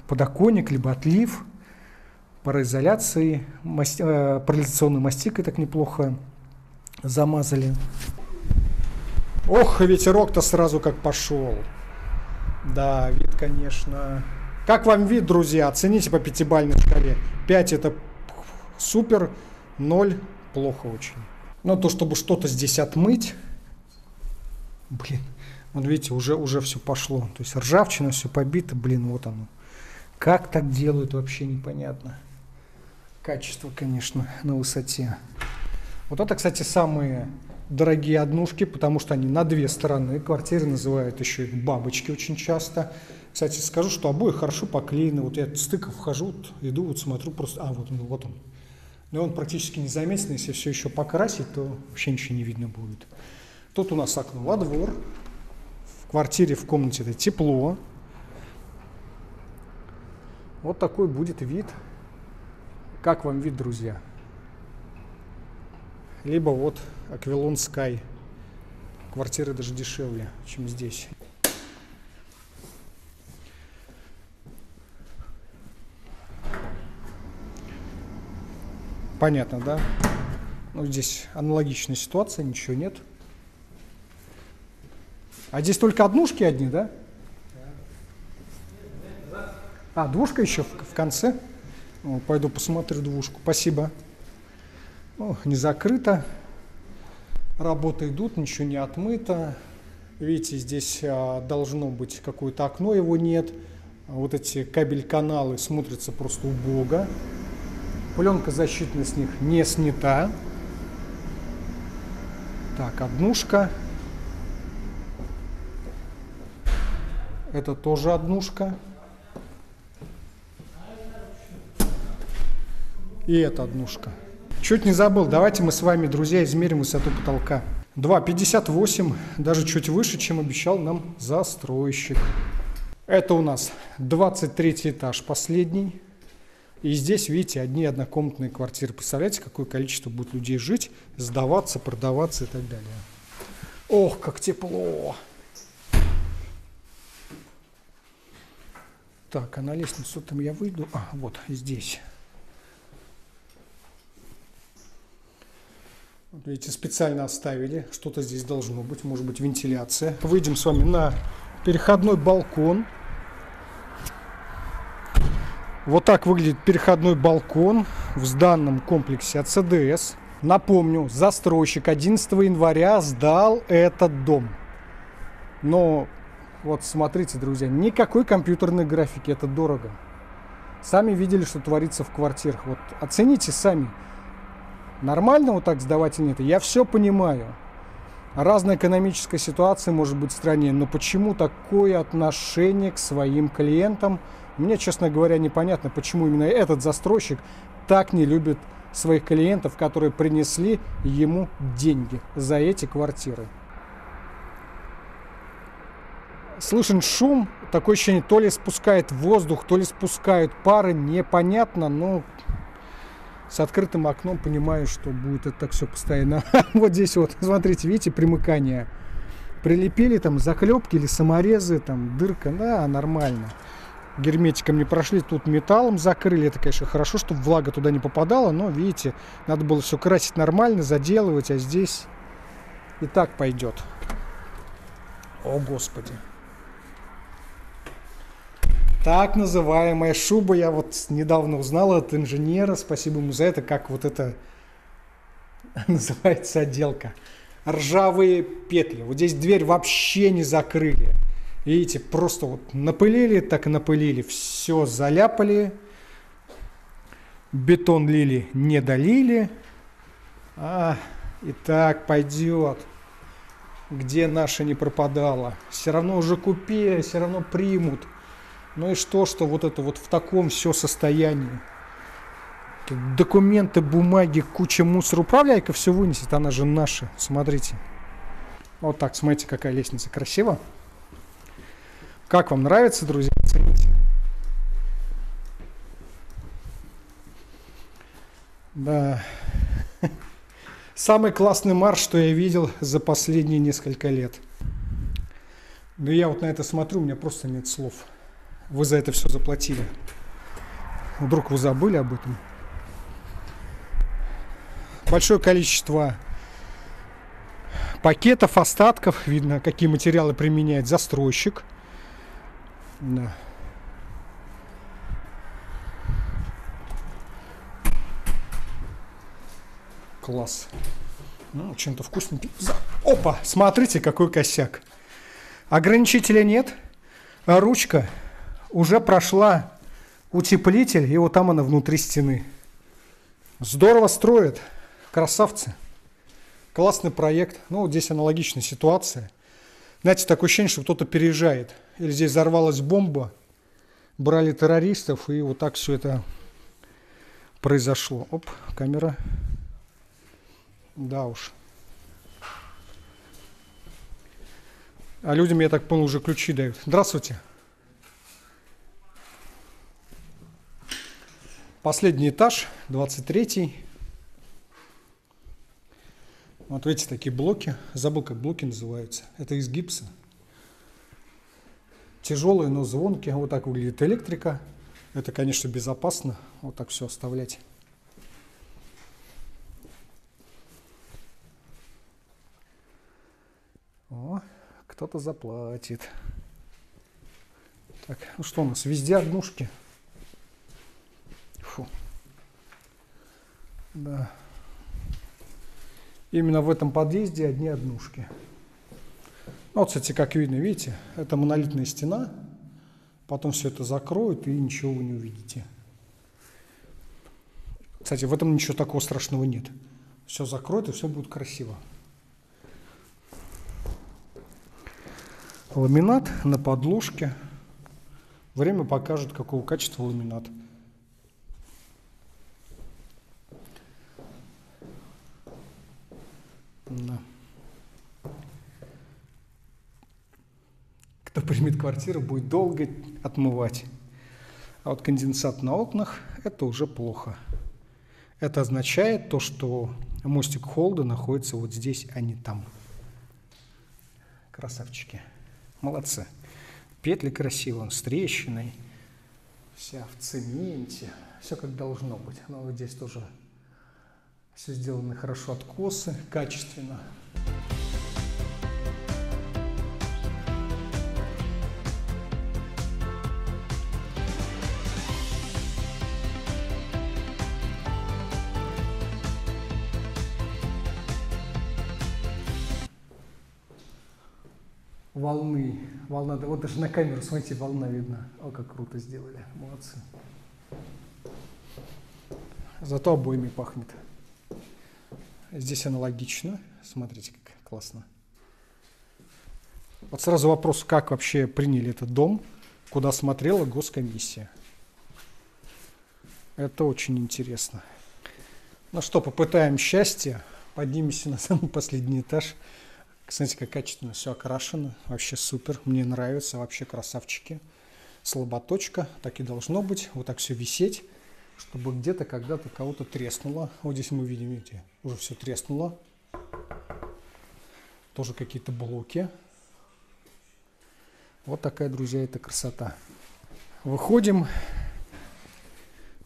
подоконник, либо отлив, пароизоляции, масти, э, парализационной мастикой так неплохо замазали. Ох, ветерок-то сразу как пошел. Да, вид, конечно. Как вам вид, друзья? Оцените по пятибалльной шкале. 5 это супер, 0 плохо очень. Но то, чтобы что-то здесь отмыть, блин, вот видите, уже, уже все пошло. То есть ржавчина, все побито, блин, вот оно. Как так делают, вообще непонятно. Качество, конечно, на высоте. Вот это, кстати, самые дорогие однушки, потому что они на две стороны. Квартиры называют еще их бабочки очень часто. Кстати, скажу, что обои хорошо поклеены. Вот я с тыков вхожу, вот, иду, вот смотрю просто... А, вот он, вот он. Но он практически незаметен. Если все еще покрасить, то вообще ничего не видно будет. Тут у нас окно во двор. В квартире, в комнате это тепло. Вот такой будет вид. Как вам вид, друзья? Либо вот Аквилон Sky. Квартиры даже дешевле, чем здесь. Понятно, да? Ну, здесь аналогичная ситуация, ничего нет. А здесь только однушки одни, да? А, двушка еще в, в конце? О, пойду посмотрю двушку. Спасибо. О, не закрыто. Работы идут, ничего не отмыто. Видите, здесь а, должно быть какое-то окно, его нет. Вот эти кабель-каналы смотрятся просто убого. Пленка защитная с них не снята. Так, однушка. Это тоже однушка. И это однушка. Чуть не забыл, давайте мы с вами, друзья, измерим высоту потолка. 2,58, даже чуть выше, чем обещал нам застройщик. Это у нас 23 этаж, последний. И здесь, видите, одни однокомнатные квартиры. Представляете, какое количество будет людей жить, сдаваться, продаваться и так далее. Ох, как тепло! Так, а на лестницу там я выйду. А, вот здесь. Видите, специально оставили. Что-то здесь должно быть. Может быть, вентиляция. Выйдем с вами на переходной балкон. Вот так выглядит переходной балкон в данном комплексе от ЦДС. Напомню, застройщик 11 января сдал этот дом. Но вот смотрите, друзья, никакой компьютерной графики, это дорого. Сами видели, что творится в квартирах. Вот оцените сами. Нормально вот так сдавать или нет? Я все понимаю. Разная экономическая ситуация может быть в стране, но почему такое отношение к своим клиентам? Мне, честно говоря, непонятно, почему именно этот застройщик так не любит своих клиентов, которые принесли ему деньги за эти квартиры слышен шум, такое ощущение, то ли спускает воздух, то ли спускают пары, непонятно, но с открытым окном понимаю, что будет это так все постоянно. вот здесь вот, смотрите, видите, примыкание. Прилепили там заклепки или саморезы, там дырка, да, нормально. Герметиком не прошли, тут металлом закрыли. Это, конечно, хорошо, чтобы влага туда не попадала, но, видите, надо было все красить нормально, заделывать, а здесь и так пойдет. О, Господи. Так называемая шуба, я вот недавно узнал от инженера, спасибо ему за это, как вот это называется отделка. Ржавые петли. Вот здесь дверь вообще не закрыли. Видите, просто вот напылили, так и напылили. Все заляпали. Бетон лили, не долили. А, и так пойдет. Где наша не пропадала. Все равно уже купили, все равно примут. Ну и что, что вот это вот в таком все состоянии? Документы, бумаги, куча мусора. Управляйка все вынесет, она же наша. Смотрите. Вот так, смотрите, какая лестница красива. Как вам нравится, друзья? Оцените. Да. Самый классный марш, что я видел за последние несколько лет. Но я вот на это смотрю, у меня просто нет слов вы за это все заплатили. Вдруг вы забыли об этом. Большое количество пакетов, остатков. Видно, какие материалы применяет застройщик. Да. Класс. Ну, чем-то вкусненьким. Опа, смотрите, какой косяк. Ограничителя нет. Ручка уже прошла утеплитель, и вот там она внутри стены. Здорово строят, красавцы. Классный проект. Ну, вот здесь аналогичная ситуация. Знаете, такое ощущение, что кто-то переезжает. Или здесь взорвалась бомба, брали террористов, и вот так все это произошло. Оп, камера. Да уж. А людям, я так понял, уже ключи дают. Здравствуйте. Последний этаж, 23 Вот видите, такие блоки. Забыл, как блоки называются. Это из гипса. Тяжелые, но звонкие. Вот так выглядит электрика. Это, конечно, безопасно. Вот так все оставлять. О, кто-то заплатит. Так, ну что у нас? Везде однушки. Фу. Да. Именно в этом подъезде одни однушки. Ну, вот, кстати, как видно, видите, это монолитная стена. Потом все это закроют, и ничего вы не увидите. Кстати, в этом ничего такого страшного нет. Все закроют, и все будет красиво. Ламинат на подложке. Время покажет, какого качества ламинат. Да. Кто примет квартиру, будет долго отмывать. А вот конденсат на окнах – это уже плохо. Это означает то, что мостик холда находится вот здесь, а не там. Красавчики. Молодцы. Петли красиво, с трещиной, вся в цементе. Все как должно быть. Но вот здесь тоже все сделаны хорошо откосы, качественно. волны, волна, вот даже на камеру, смотрите, волна видна. О, как круто сделали, молодцы. Зато обоими пахнет. Здесь аналогично. Смотрите, как классно. Вот сразу вопрос, как вообще приняли этот дом, куда смотрела госкомиссия. Это очень интересно. Ну что, попытаем счастье. Поднимемся на самый последний этаж. Кстати, как качественно все окрашено. Вообще супер. Мне нравится. Вообще красавчики. Слаботочка. Так и должно быть. Вот так все висеть чтобы где-то когда-то кого-то треснуло. Вот здесь мы видим, видите, уже все треснуло. Тоже какие-то блоки. Вот такая, друзья, это красота. Выходим.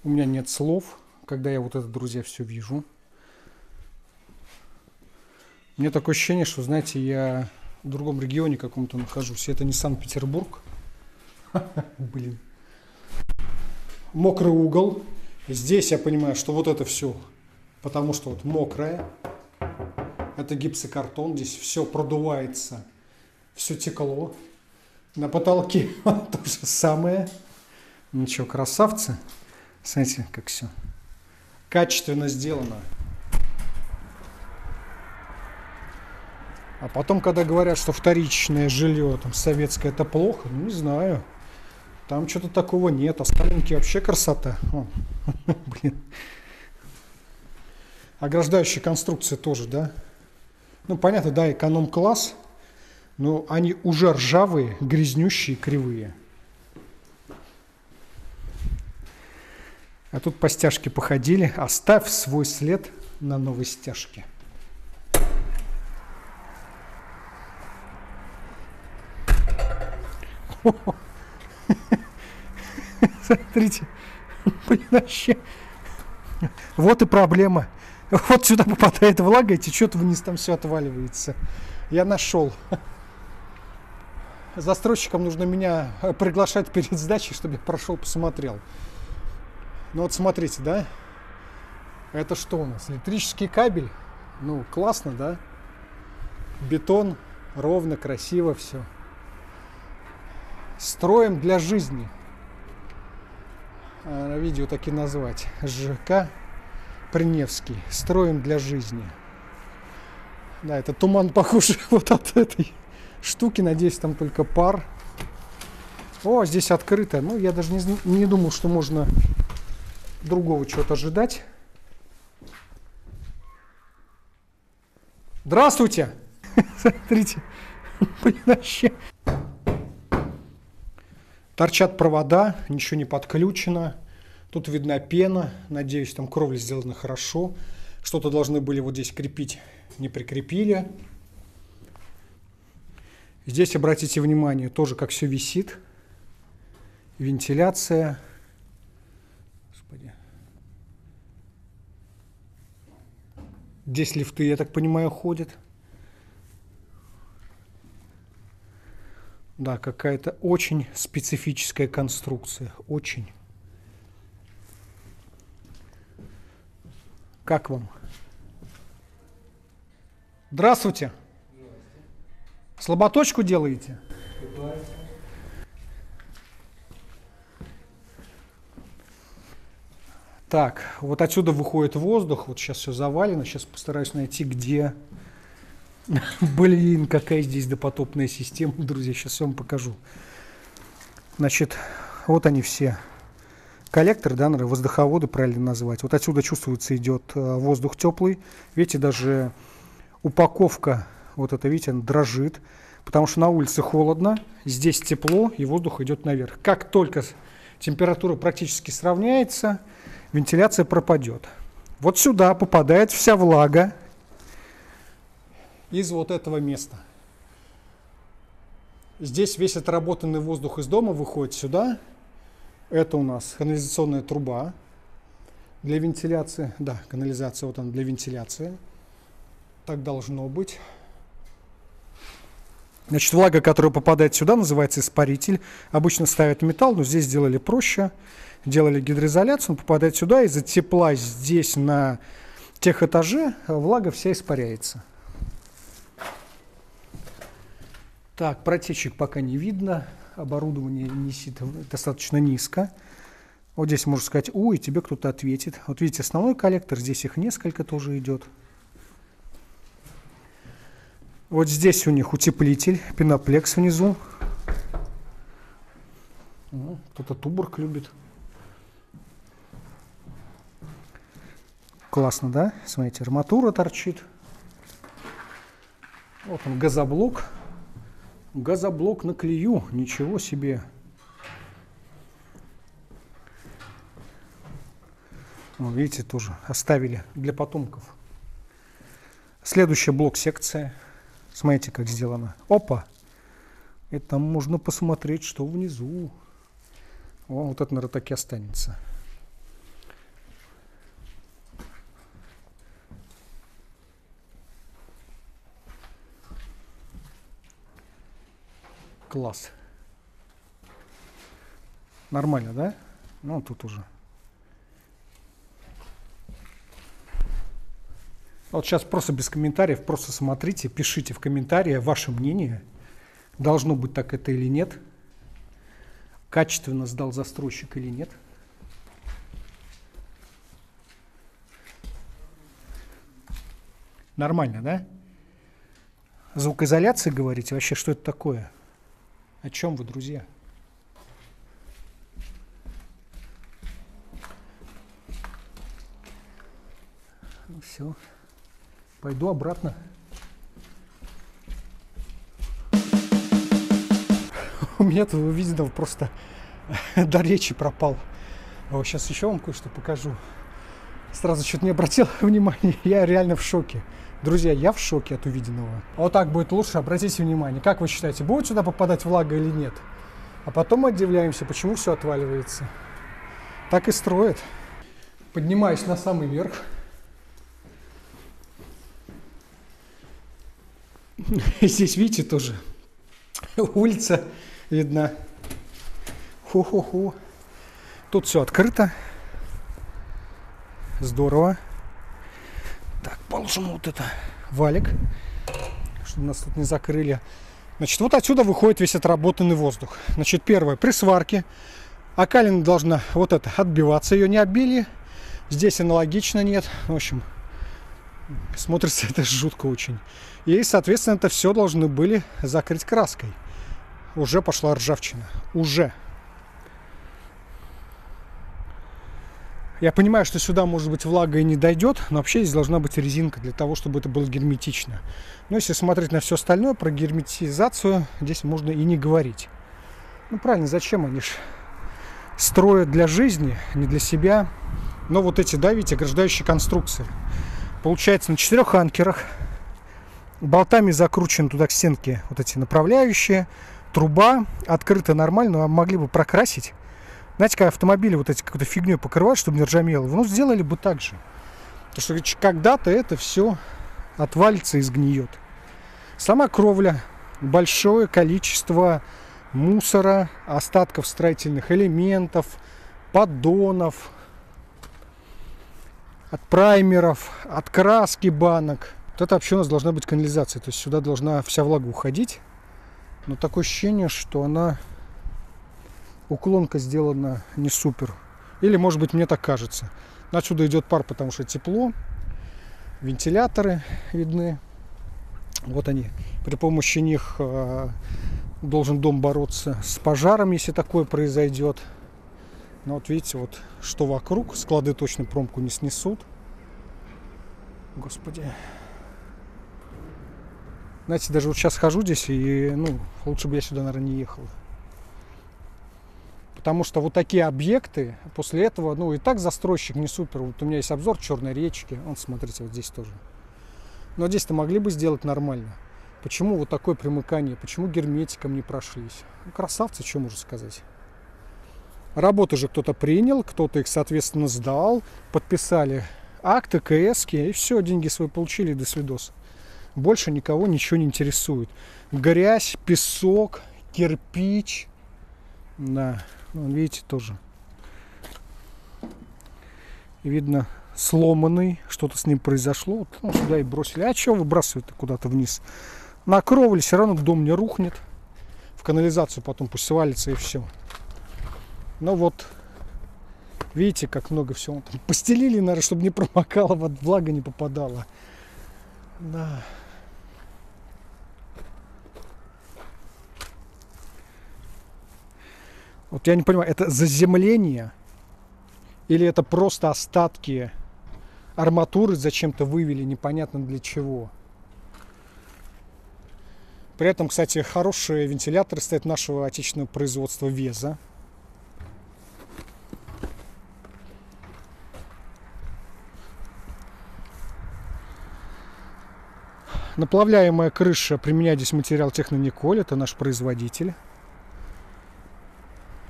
У меня нет слов, когда я вот это, друзья, все вижу. Меня такое ощущение, что, знаете, я в другом регионе каком-то нахожусь. Это не Санкт-Петербург. Блин. Мокрый угол. Здесь я понимаю, что вот это все, потому что вот мокрое, это гипсокартон, здесь все продувается, все текло. На потолке то же самое. Ничего, красавцы. Смотрите, как все качественно сделано. А потом, когда говорят, что вторичное жилье там советское это плохо, ну не знаю. Там что-то такого нет. А Сталинки вообще красота. О, блин. Ограждающие конструкции тоже, да? Ну, понятно, да, эконом-класс, но они уже ржавые, грязнющие, кривые. А тут по стяжке походили. Оставь свой след на новой стяжке. Смотрите, блин, вообще. Вот и проблема. Вот сюда попадает влага и течет вниз, там все отваливается. Я нашел. Застройщикам нужно меня приглашать перед сдачей, чтобы я прошел, посмотрел. Ну вот смотрите, да? Это что у нас? Электрический кабель. Ну, классно, да? Бетон, ровно, красиво все. Строим для жизни. А, видео так и назвать. ЖК Приневский. Строим для жизни. Да, это туман похож вот от этой штуки. Надеюсь, там только пар. О, здесь открыто. Ну, я даже не, не думал, что можно другого чего-то ожидать. Здравствуйте! Смотрите. Вообще. Торчат провода, ничего не подключено. Тут видна пена. Надеюсь, там кровля сделана хорошо. Что-то должны были вот здесь крепить, не прикрепили. Здесь, обратите внимание, тоже как все висит. Вентиляция. Господи. Здесь лифты, я так понимаю, ходят. Да, какая-то очень специфическая конструкция. Очень. Как вам? Здравствуйте. Слаботочку делаете? Так, вот отсюда выходит воздух. Вот сейчас все завалено. Сейчас постараюсь найти, где... Блин, какая здесь допотопная система, друзья. Сейчас я вам покажу. Значит, вот они все. Коллекторы, да, наверное, воздуховоды правильно назвать. Вот отсюда чувствуется идет э, воздух теплый. Видите, даже упаковка, вот это, видите, она дрожит. Потому что на улице холодно, здесь тепло, и воздух идет наверх. Как только температура практически сравняется, вентиляция пропадет. Вот сюда попадает вся влага из вот этого места. Здесь весь отработанный воздух из дома выходит сюда. Это у нас канализационная труба для вентиляции. Да, канализация вот она для вентиляции. Так должно быть. Значит, влага, которая попадает сюда, называется испаритель. Обычно ставят металл, но здесь сделали проще. Делали гидроизоляцию, он попадает сюда. Из-за тепла здесь на тех этаже влага вся испаряется. Так, протечек пока не видно. Оборудование висит достаточно низко. Вот здесь можно сказать, ой, тебе кто-то ответит. Вот видите, основной коллектор, здесь их несколько тоже идет. Вот здесь у них утеплитель, пеноплекс внизу. Кто-то туборг любит. Классно, да? Смотрите, арматура торчит. Вот он, газоблок. Газоблок на клею. Ничего себе. Вот видите, тоже оставили для потомков. Следующий блок секция. Смотрите, как сделано. Опа! И там можно посмотреть, что внизу. О, вот это, наверное, так и останется. Класс. Нормально, да? Ну, тут уже. Вот сейчас просто без комментариев, просто смотрите, пишите в комментариях ваше мнение. Должно быть так это или нет. Качественно сдал застройщик или нет. Нормально, да? Звукоизоляции говорите? Вообще, что это такое? О чем вы, друзья? Ну все. Пойду обратно. У меня тут увиденного просто до речи пропал. А вот сейчас еще вам кое-что покажу. Сразу что-то не обратил внимания. Я реально в шоке. Друзья, я в шоке от увиденного. Вот так будет лучше. Обратите внимание. Как вы считаете, будет сюда попадать влага или нет? А потом мы удивляемся, почему все отваливается. Так и строят. Поднимаюсь на самый верх. Здесь, видите, тоже улица видна. Ху-ху-ху. Тут все открыто. Здорово. Так, положим вот это валик, чтобы нас тут не закрыли. Значит, вот отсюда выходит весь отработанный воздух. Значит, первое, при сварке окалина должна вот это отбиваться, ее не отбили. Здесь аналогично нет. В общем, Смотрится это жутко очень. И, соответственно, это все должны были закрыть краской. Уже пошла ржавчина. Уже. Я понимаю, что сюда, может быть, влага и не дойдет, но вообще здесь должна быть резинка для того, чтобы это было герметично. Но если смотреть на все остальное, про герметизацию здесь можно и не говорить. Ну правильно, зачем они ж строят для жизни, не для себя. Но вот эти, да, видите, ограждающие конструкции. Получается на четырех анкерах болтами закручены туда к стенке вот эти направляющие, труба открыта нормально, могли бы прокрасить знаете, когда автомобили вот эти какой-то фигней покрывают, чтобы не ржавело, ну, сделали бы так же. Потому что когда-то это все отвалится и сгниет. Сама кровля, большое количество мусора, остатков строительных элементов, поддонов, от праймеров, от краски банок. Вот это вообще у нас должна быть канализация. То есть сюда должна вся влага уходить. Но такое ощущение, что она уклонка сделана не супер. Или, может быть, мне так кажется. Отсюда идет пар, потому что тепло. Вентиляторы видны. Вот они. При помощи них э, должен дом бороться с пожаром, если такое произойдет. Но вот видите, вот что вокруг. Склады точно промку не снесут. Господи. Знаете, даже вот сейчас хожу здесь, и ну, лучше бы я сюда, наверное, не ехал. Потому что вот такие объекты, после этого, ну и так застройщик не супер. Вот у меня есть обзор Черной речки. Он, смотрите, вот здесь тоже. Но здесь-то могли бы сделать нормально. Почему вот такое примыкание? Почему герметиком не прошлись? Ну, красавцы, что можно сказать. Работы же кто-то принял, кто-то их, соответственно, сдал, подписали акты, КС, и все, деньги свои получили, до свидос. Больше никого ничего не интересует. Грязь, песок, кирпич. Да. Вон, видите, тоже. Видно, сломанный, что-то с ним произошло. Вот, ну, сюда и бросили. А что выбрасывают куда-то вниз? На кровле все равно дом не рухнет. В канализацию потом пусть свалится и все. Ну вот, видите, как много всего. Там постелили, наверное, чтобы не промокало, вот влага не попадала. Да. Вот я не понимаю, это заземление или это просто остатки арматуры зачем-то вывели, непонятно для чего. При этом, кстати, хорошие вентиляторы стоят нашего отечественного производства Веза. Наплавляемая крыша, применяя здесь материал Технониколь, это наш производитель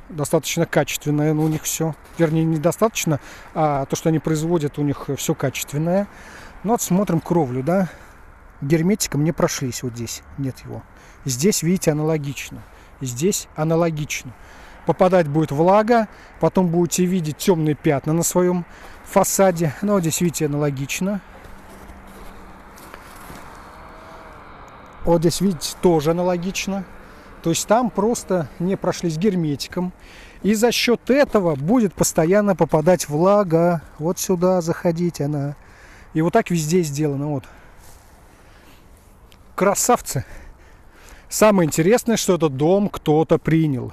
достаточно качественное у них все. Вернее, недостаточно, а то, что они производят, у них все качественное. Ну вот смотрим кровлю, да. Герметиком не прошлись вот здесь. Нет его. Здесь, видите, аналогично. Здесь аналогично. Попадать будет влага, потом будете видеть темные пятна на своем фасаде. Ну, вот здесь, видите, аналогично. Вот здесь, видите, тоже аналогично. То есть там просто не прошлись герметиком. И за счет этого будет постоянно попадать влага. Вот сюда заходить она. И вот так везде сделано. Вот. Красавцы. Самое интересное, что этот дом кто-то принял.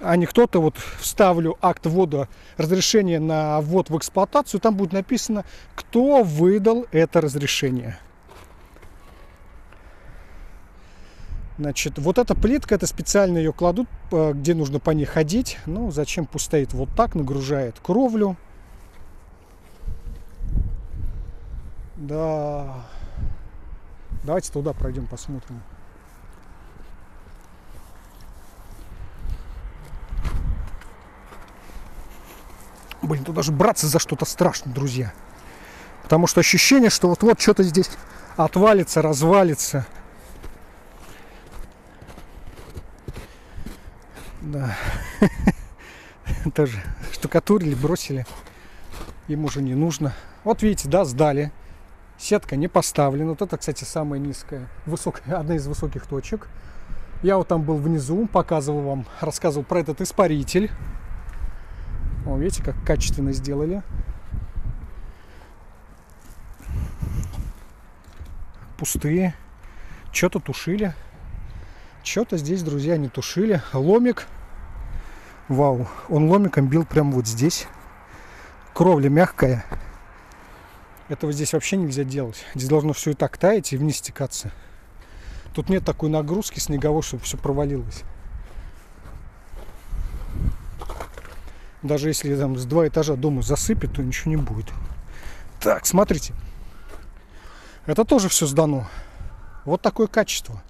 А не кто-то вот вставлю акт ввода разрешения на ввод в эксплуатацию. Там будет написано, кто выдал это разрешение. Значит, вот эта плитка, это специально ее кладут, э, где нужно по ней ходить. Ну, зачем пусть стоит вот так, нагружает кровлю. Да. Давайте туда пройдем, посмотрим. Блин, тут даже браться за что-то страшно, друзья. Потому что ощущение, что вот-вот что-то здесь отвалится, развалится. Да. Тоже штукатурили, бросили. Им уже не нужно. Вот видите, да, сдали. Сетка не поставлена. Вот это, кстати, самая низкая, высокая, одна из высоких точек. Я вот там был внизу, показывал вам, рассказывал про этот испаритель. О, видите, как качественно сделали. пустые. Что-то тушили. Что-то здесь, друзья, не тушили. Ломик. Вау. Он ломиком бил прямо вот здесь. Кровля мягкая. Этого здесь вообще нельзя делать. Здесь должно все и так таять и вниз стекаться. Тут нет такой нагрузки снеговой, чтобы все провалилось. Даже если там с два этажа дома засыпет, то ничего не будет. Так, смотрите. Это тоже все сдано. Вот такое качество.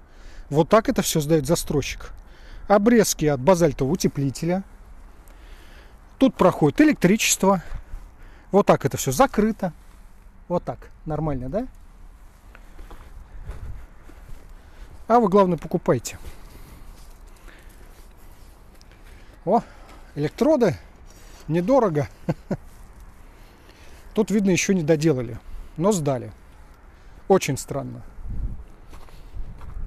Вот так это все сдает застройщик. Обрезки от базальтового утеплителя. Тут проходит электричество. Вот так это все закрыто. Вот так. Нормально, да? А вы, главное, покупайте. О, электроды. Недорого. Тут, видно, еще не доделали. Но сдали. Очень странно.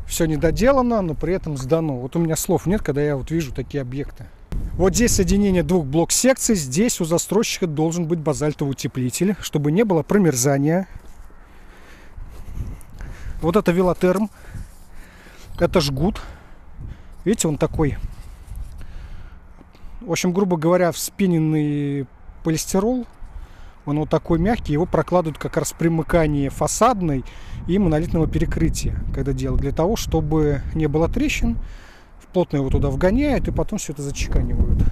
Все недоделано, но при этом сдано. Вот у меня слов нет, когда я вот вижу такие объекты. Вот здесь соединение двух блок-секций. Здесь у застройщика должен быть базальтовый утеплитель, чтобы не было промерзания. Вот это велотерм. Это жгут. Видите, он такой. В общем, грубо говоря, вспененный полистирол. Он вот такой мягкий. Его прокладывают как раз примыкание фасадной и монолитного перекрытия, когда делают. Для того, чтобы не было трещин, плотно его туда вгоняют и потом все это зачеканивают.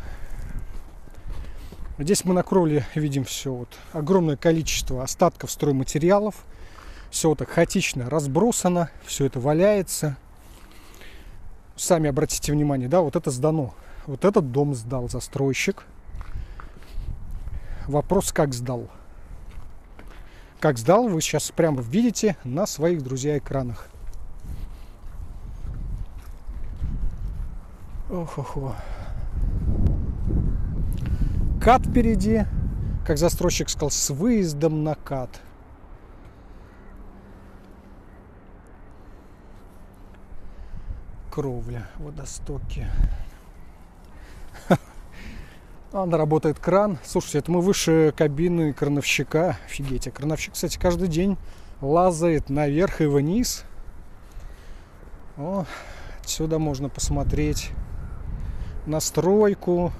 Здесь мы на кровле видим все вот огромное количество остатков стройматериалов. Все так хаотично разбросано, все это валяется. Сами обратите внимание, да, вот это сдано. Вот этот дом сдал застройщик. Вопрос, как сдал. Как сдал, вы сейчас прямо видите на своих, друзья, экранах. Ох-охо. Кат впереди, как застройщик сказал, с выездом на кат. Кровля, водостоки. Она работает кран. Слушайте, это мы выше кабины крановщика. Офигеть. А крановщик, кстати, каждый день лазает наверх и вниз. О, отсюда можно посмотреть на стройку,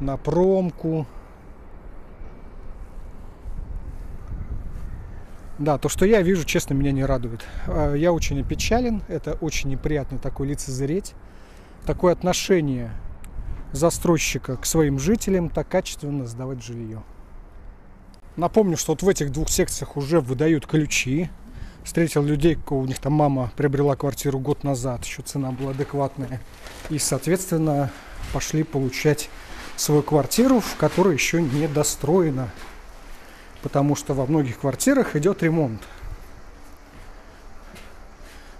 на промку. Да, то, что я вижу, честно, меня не радует. А, я очень опечален, это очень неприятно такое лицезреть. Такое отношение застройщика к своим жителям, так качественно сдавать жилье. Напомню, что вот в этих двух секциях уже выдают ключи встретил людей, у них там мама приобрела квартиру год назад, еще цена была адекватная. И, соответственно, пошли получать свою квартиру, в которой еще не достроена. Потому что во многих квартирах идет ремонт.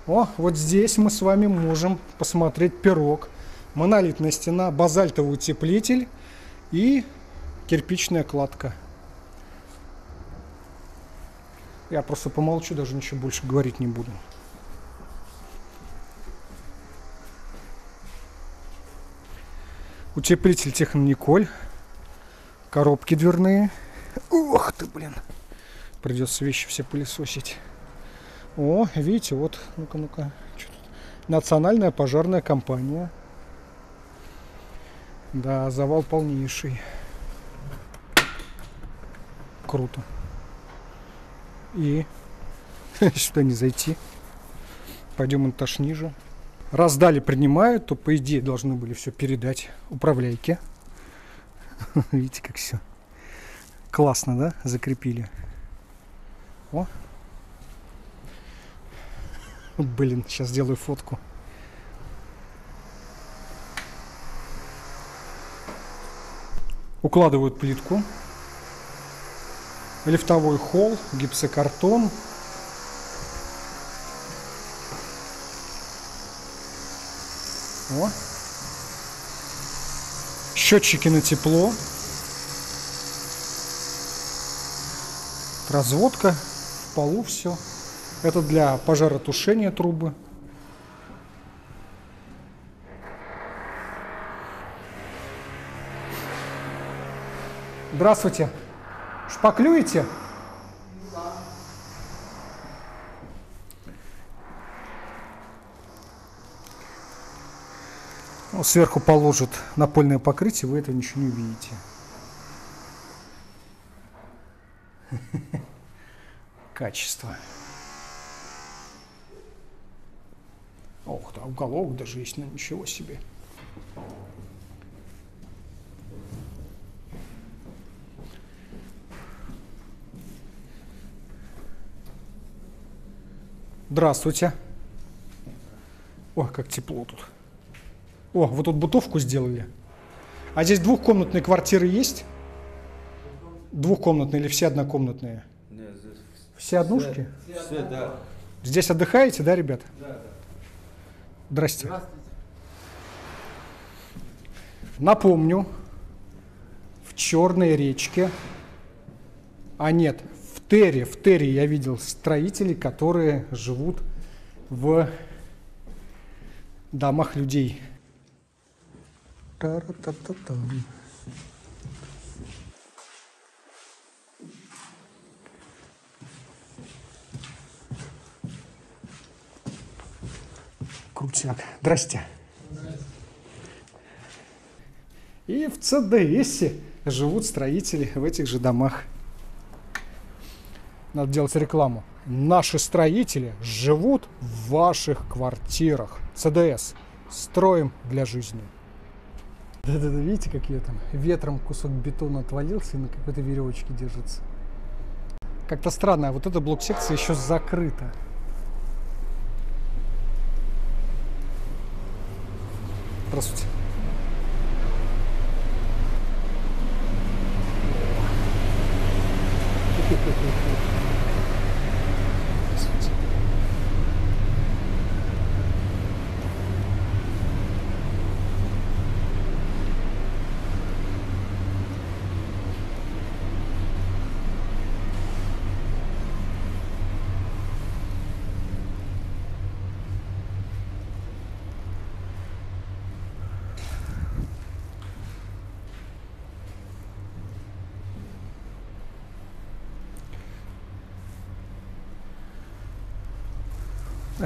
О, вот здесь мы с вами можем посмотреть пирог. Монолитная стена, базальтовый утеплитель и кирпичная кладка. Я просто помолчу, даже ничего больше говорить не буду. Утеплитель Технониколь. Коробки дверные. Ох ты, блин. Придется вещи все пылесосить. О, видите, вот, ну-ка, ну-ка. Национальная пожарная компания. Да, завал полнейший. Круто и сюда не зайти. Пойдем этаж ниже. Раздали, принимают, то по идее должны были все передать управляйке. Видите, как все классно, да, закрепили. О. Блин, сейчас сделаю фотку. Укладывают плитку лифтовой холл, гипсокартон. О. Счетчики на тепло. Разводка в полу все. Это для пожаротушения трубы. Здравствуйте. Шпаклюете? Да. Ну, сверху положат напольное покрытие, вы этого ничего не увидите. Качество. Ох, да, уголок даже есть, ну ничего себе. Здравствуйте. Ой, как тепло тут. О, вы тут бытовку сделали. А здесь двухкомнатные квартиры есть? Двухкомнатные или все однокомнатные? Нет, здесь Все однушки? все, да. Здесь отдыхаете, да, ребят? Здрасте. Напомню, в Черной речке, а нет, Терре, в Терре я видел строителей, которые живут в домах людей. Та-ра-та-та-там. Крутяк. Здрасте. И в ЦДС живут строители в этих же домах. Надо делать рекламу. Наши строители живут в ваших квартирах. ЦДС. Строим для жизни. Да-да-да, видите, какие там ветром кусок бетона отвалился и на какой-то веревочке держится. Как-то странно, а вот эта блок-секция еще закрыта. Здравствуйте. Здравствуйте.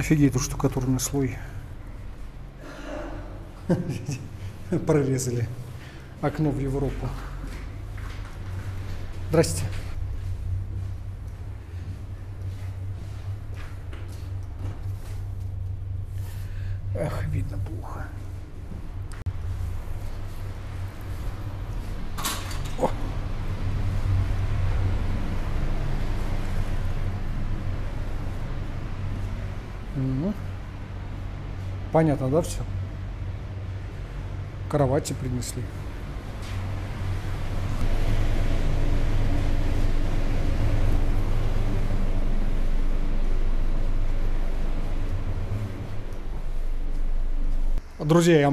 Офигеть, тут штукатурный слой. Прорезали окно в Европу. Здрасте. Эх, видно плохо. О! Мгм. Понятно, да, все? Кровати принесли. Друзья, я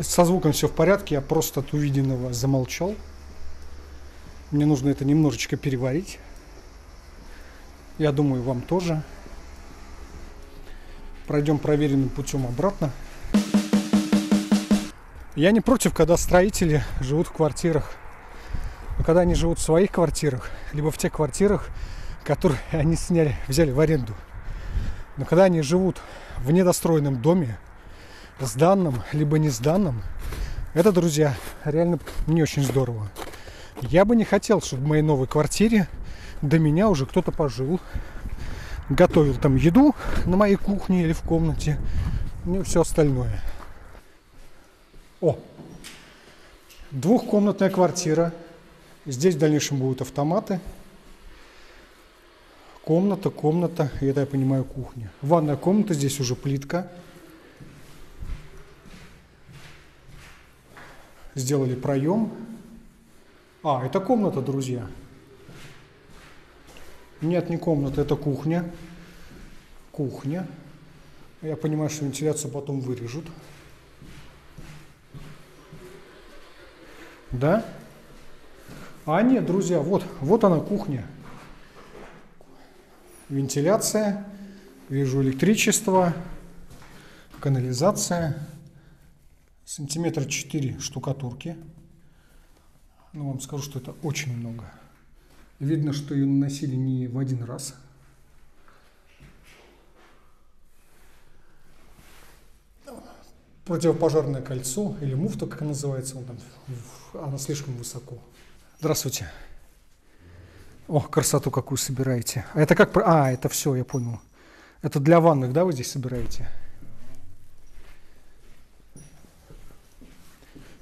со звуком все в порядке, я просто от увиденного замолчал. Мне нужно это немножечко переварить. Я думаю, вам тоже. Пройдем проверенным путем обратно. Я не против, когда строители живут в квартирах. Но когда они живут в своих квартирах, либо в тех квартирах, которые они сняли, взяли в аренду. Но когда они живут в недостроенном доме, сданном, либо не сданном, это, друзья, реально не очень здорово. Я бы не хотел, чтобы в моей новой квартире до меня уже кто-то пожил, готовил там еду на моей кухне или в комнате, ну и все остальное. О, двухкомнатная квартира. Здесь в дальнейшем будут автоматы. Комната, комната, и это я понимаю кухня. Ванная комната, здесь уже плитка. Сделали проем. А, это комната, друзья. Нет, не комната, это кухня. Кухня. Я понимаю, что вентиляцию потом вырежут. Да? А нет, друзья, вот, вот она кухня. Вентиляция, вижу электричество, канализация, сантиметра 4 штукатурки. Ну, вам скажу, что это очень много. Видно, что ее наносили не в один раз. Противопожарное кольцо или муфта, как называется, он там, она слишком высоко. Здравствуйте. О, красоту какую собираете. А это как... А, это все, я понял. Это для ванных, да, вы здесь собираете?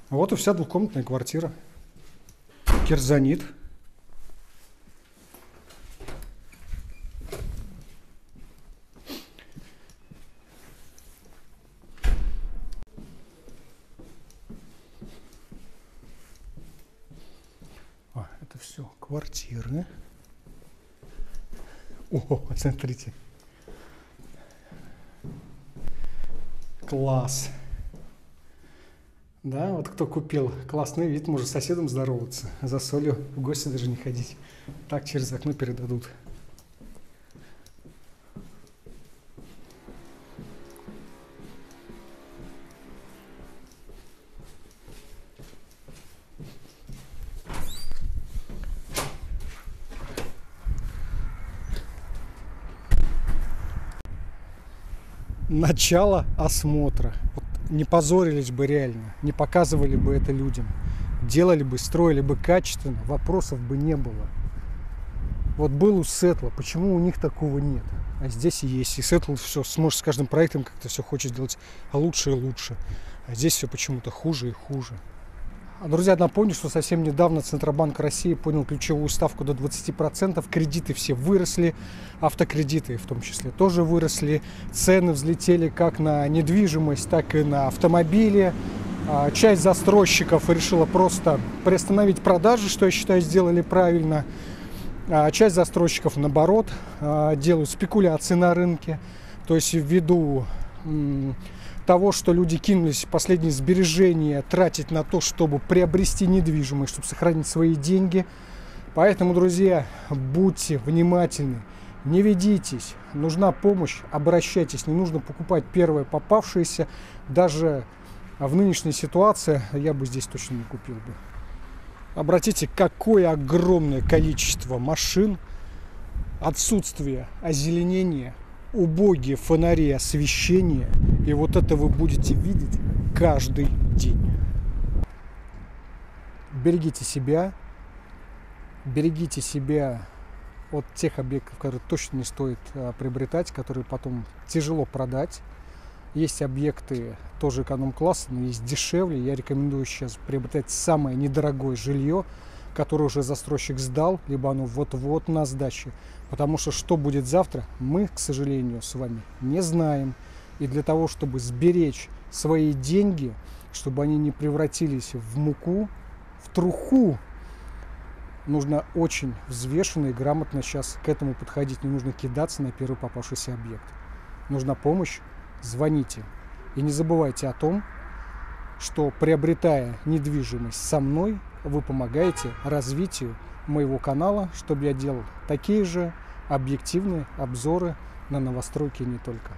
Вот и вся двухкомнатная квартира. Кирзанит. А, это все квартиры. О, смотрите. Класс. Да, вот кто купил классный вид, может соседом здороваться, за солью в гости даже не ходить. Так через окно передадут. Начало осмотра. Вот не позорились бы реально, не показывали бы это людям, делали бы, строили бы качественно, вопросов бы не было. Вот был у Сетла, почему у них такого нет? А здесь есть. И Сетл все сможет с каждым проектом как-то все хочет делать лучше и лучше. А здесь все почему-то хуже и хуже. Друзья, напомню, что совсем недавно Центробанк России понял ключевую ставку до 20%. Кредиты все выросли, автокредиты в том числе тоже выросли. Цены взлетели как на недвижимость, так и на автомобили. А, часть застройщиков решила просто приостановить продажи, что я считаю сделали правильно. А часть застройщиков, наоборот, а, делают спекуляции на рынке. То есть ввиду того, что люди кинулись последние сбережения тратить на то, чтобы приобрести недвижимость, чтобы сохранить свои деньги. Поэтому, друзья, будьте внимательны, не ведитесь, нужна помощь, обращайтесь, не нужно покупать первое попавшееся, даже в нынешней ситуации я бы здесь точно не купил бы. Обратите, какое огромное количество машин, отсутствие озеленения, убогие фонари освещения. И вот это вы будете видеть каждый день. Берегите себя, берегите себя от тех объектов, которые точно не стоит а, приобретать, которые потом тяжело продать. Есть объекты тоже эконом-класса, но есть дешевле. Я рекомендую сейчас приобретать самое недорогое жилье, которое уже застройщик сдал, либо оно вот-вот на сдаче. Потому что что будет завтра, мы, к сожалению, с вами не знаем. И для того, чтобы сберечь свои деньги, чтобы они не превратились в муку, в труху, нужно очень взвешенно и грамотно сейчас к этому подходить. Не нужно кидаться на первый попавшийся объект. Нужна помощь, звоните. И не забывайте о том, что приобретая недвижимость со мной, вы помогаете развитию моего канала, чтобы я делал такие же объективные обзоры на новостройки не только.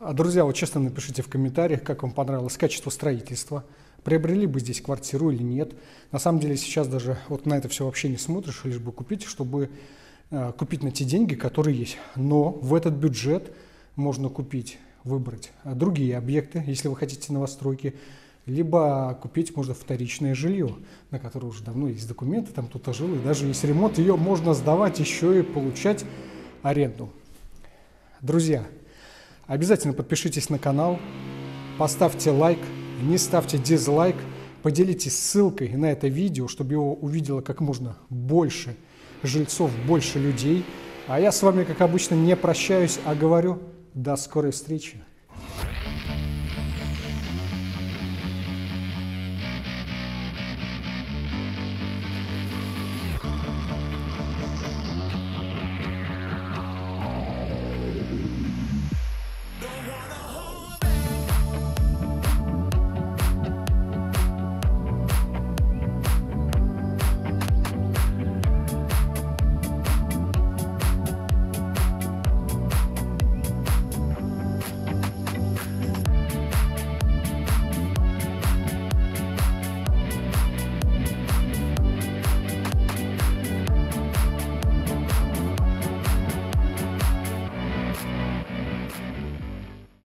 А, друзья, вот честно напишите в комментариях, как вам понравилось качество строительства, приобрели бы здесь квартиру или нет. На самом деле сейчас даже вот на это все вообще не смотришь, лишь бы купить, чтобы э, купить на те деньги, которые есть. Но в этот бюджет можно купить, выбрать другие объекты, если вы хотите новостройки, либо купить можно вторичное жилье, на которое уже давно есть документы, там кто-то жил, и даже есть ремонт, ее можно сдавать еще и получать аренду. Друзья, обязательно подпишитесь на канал, поставьте лайк, не ставьте дизлайк, поделитесь ссылкой на это видео, чтобы его увидело как можно больше жильцов, больше людей. А я с вами, как обычно, не прощаюсь, а говорю до скорой встречи.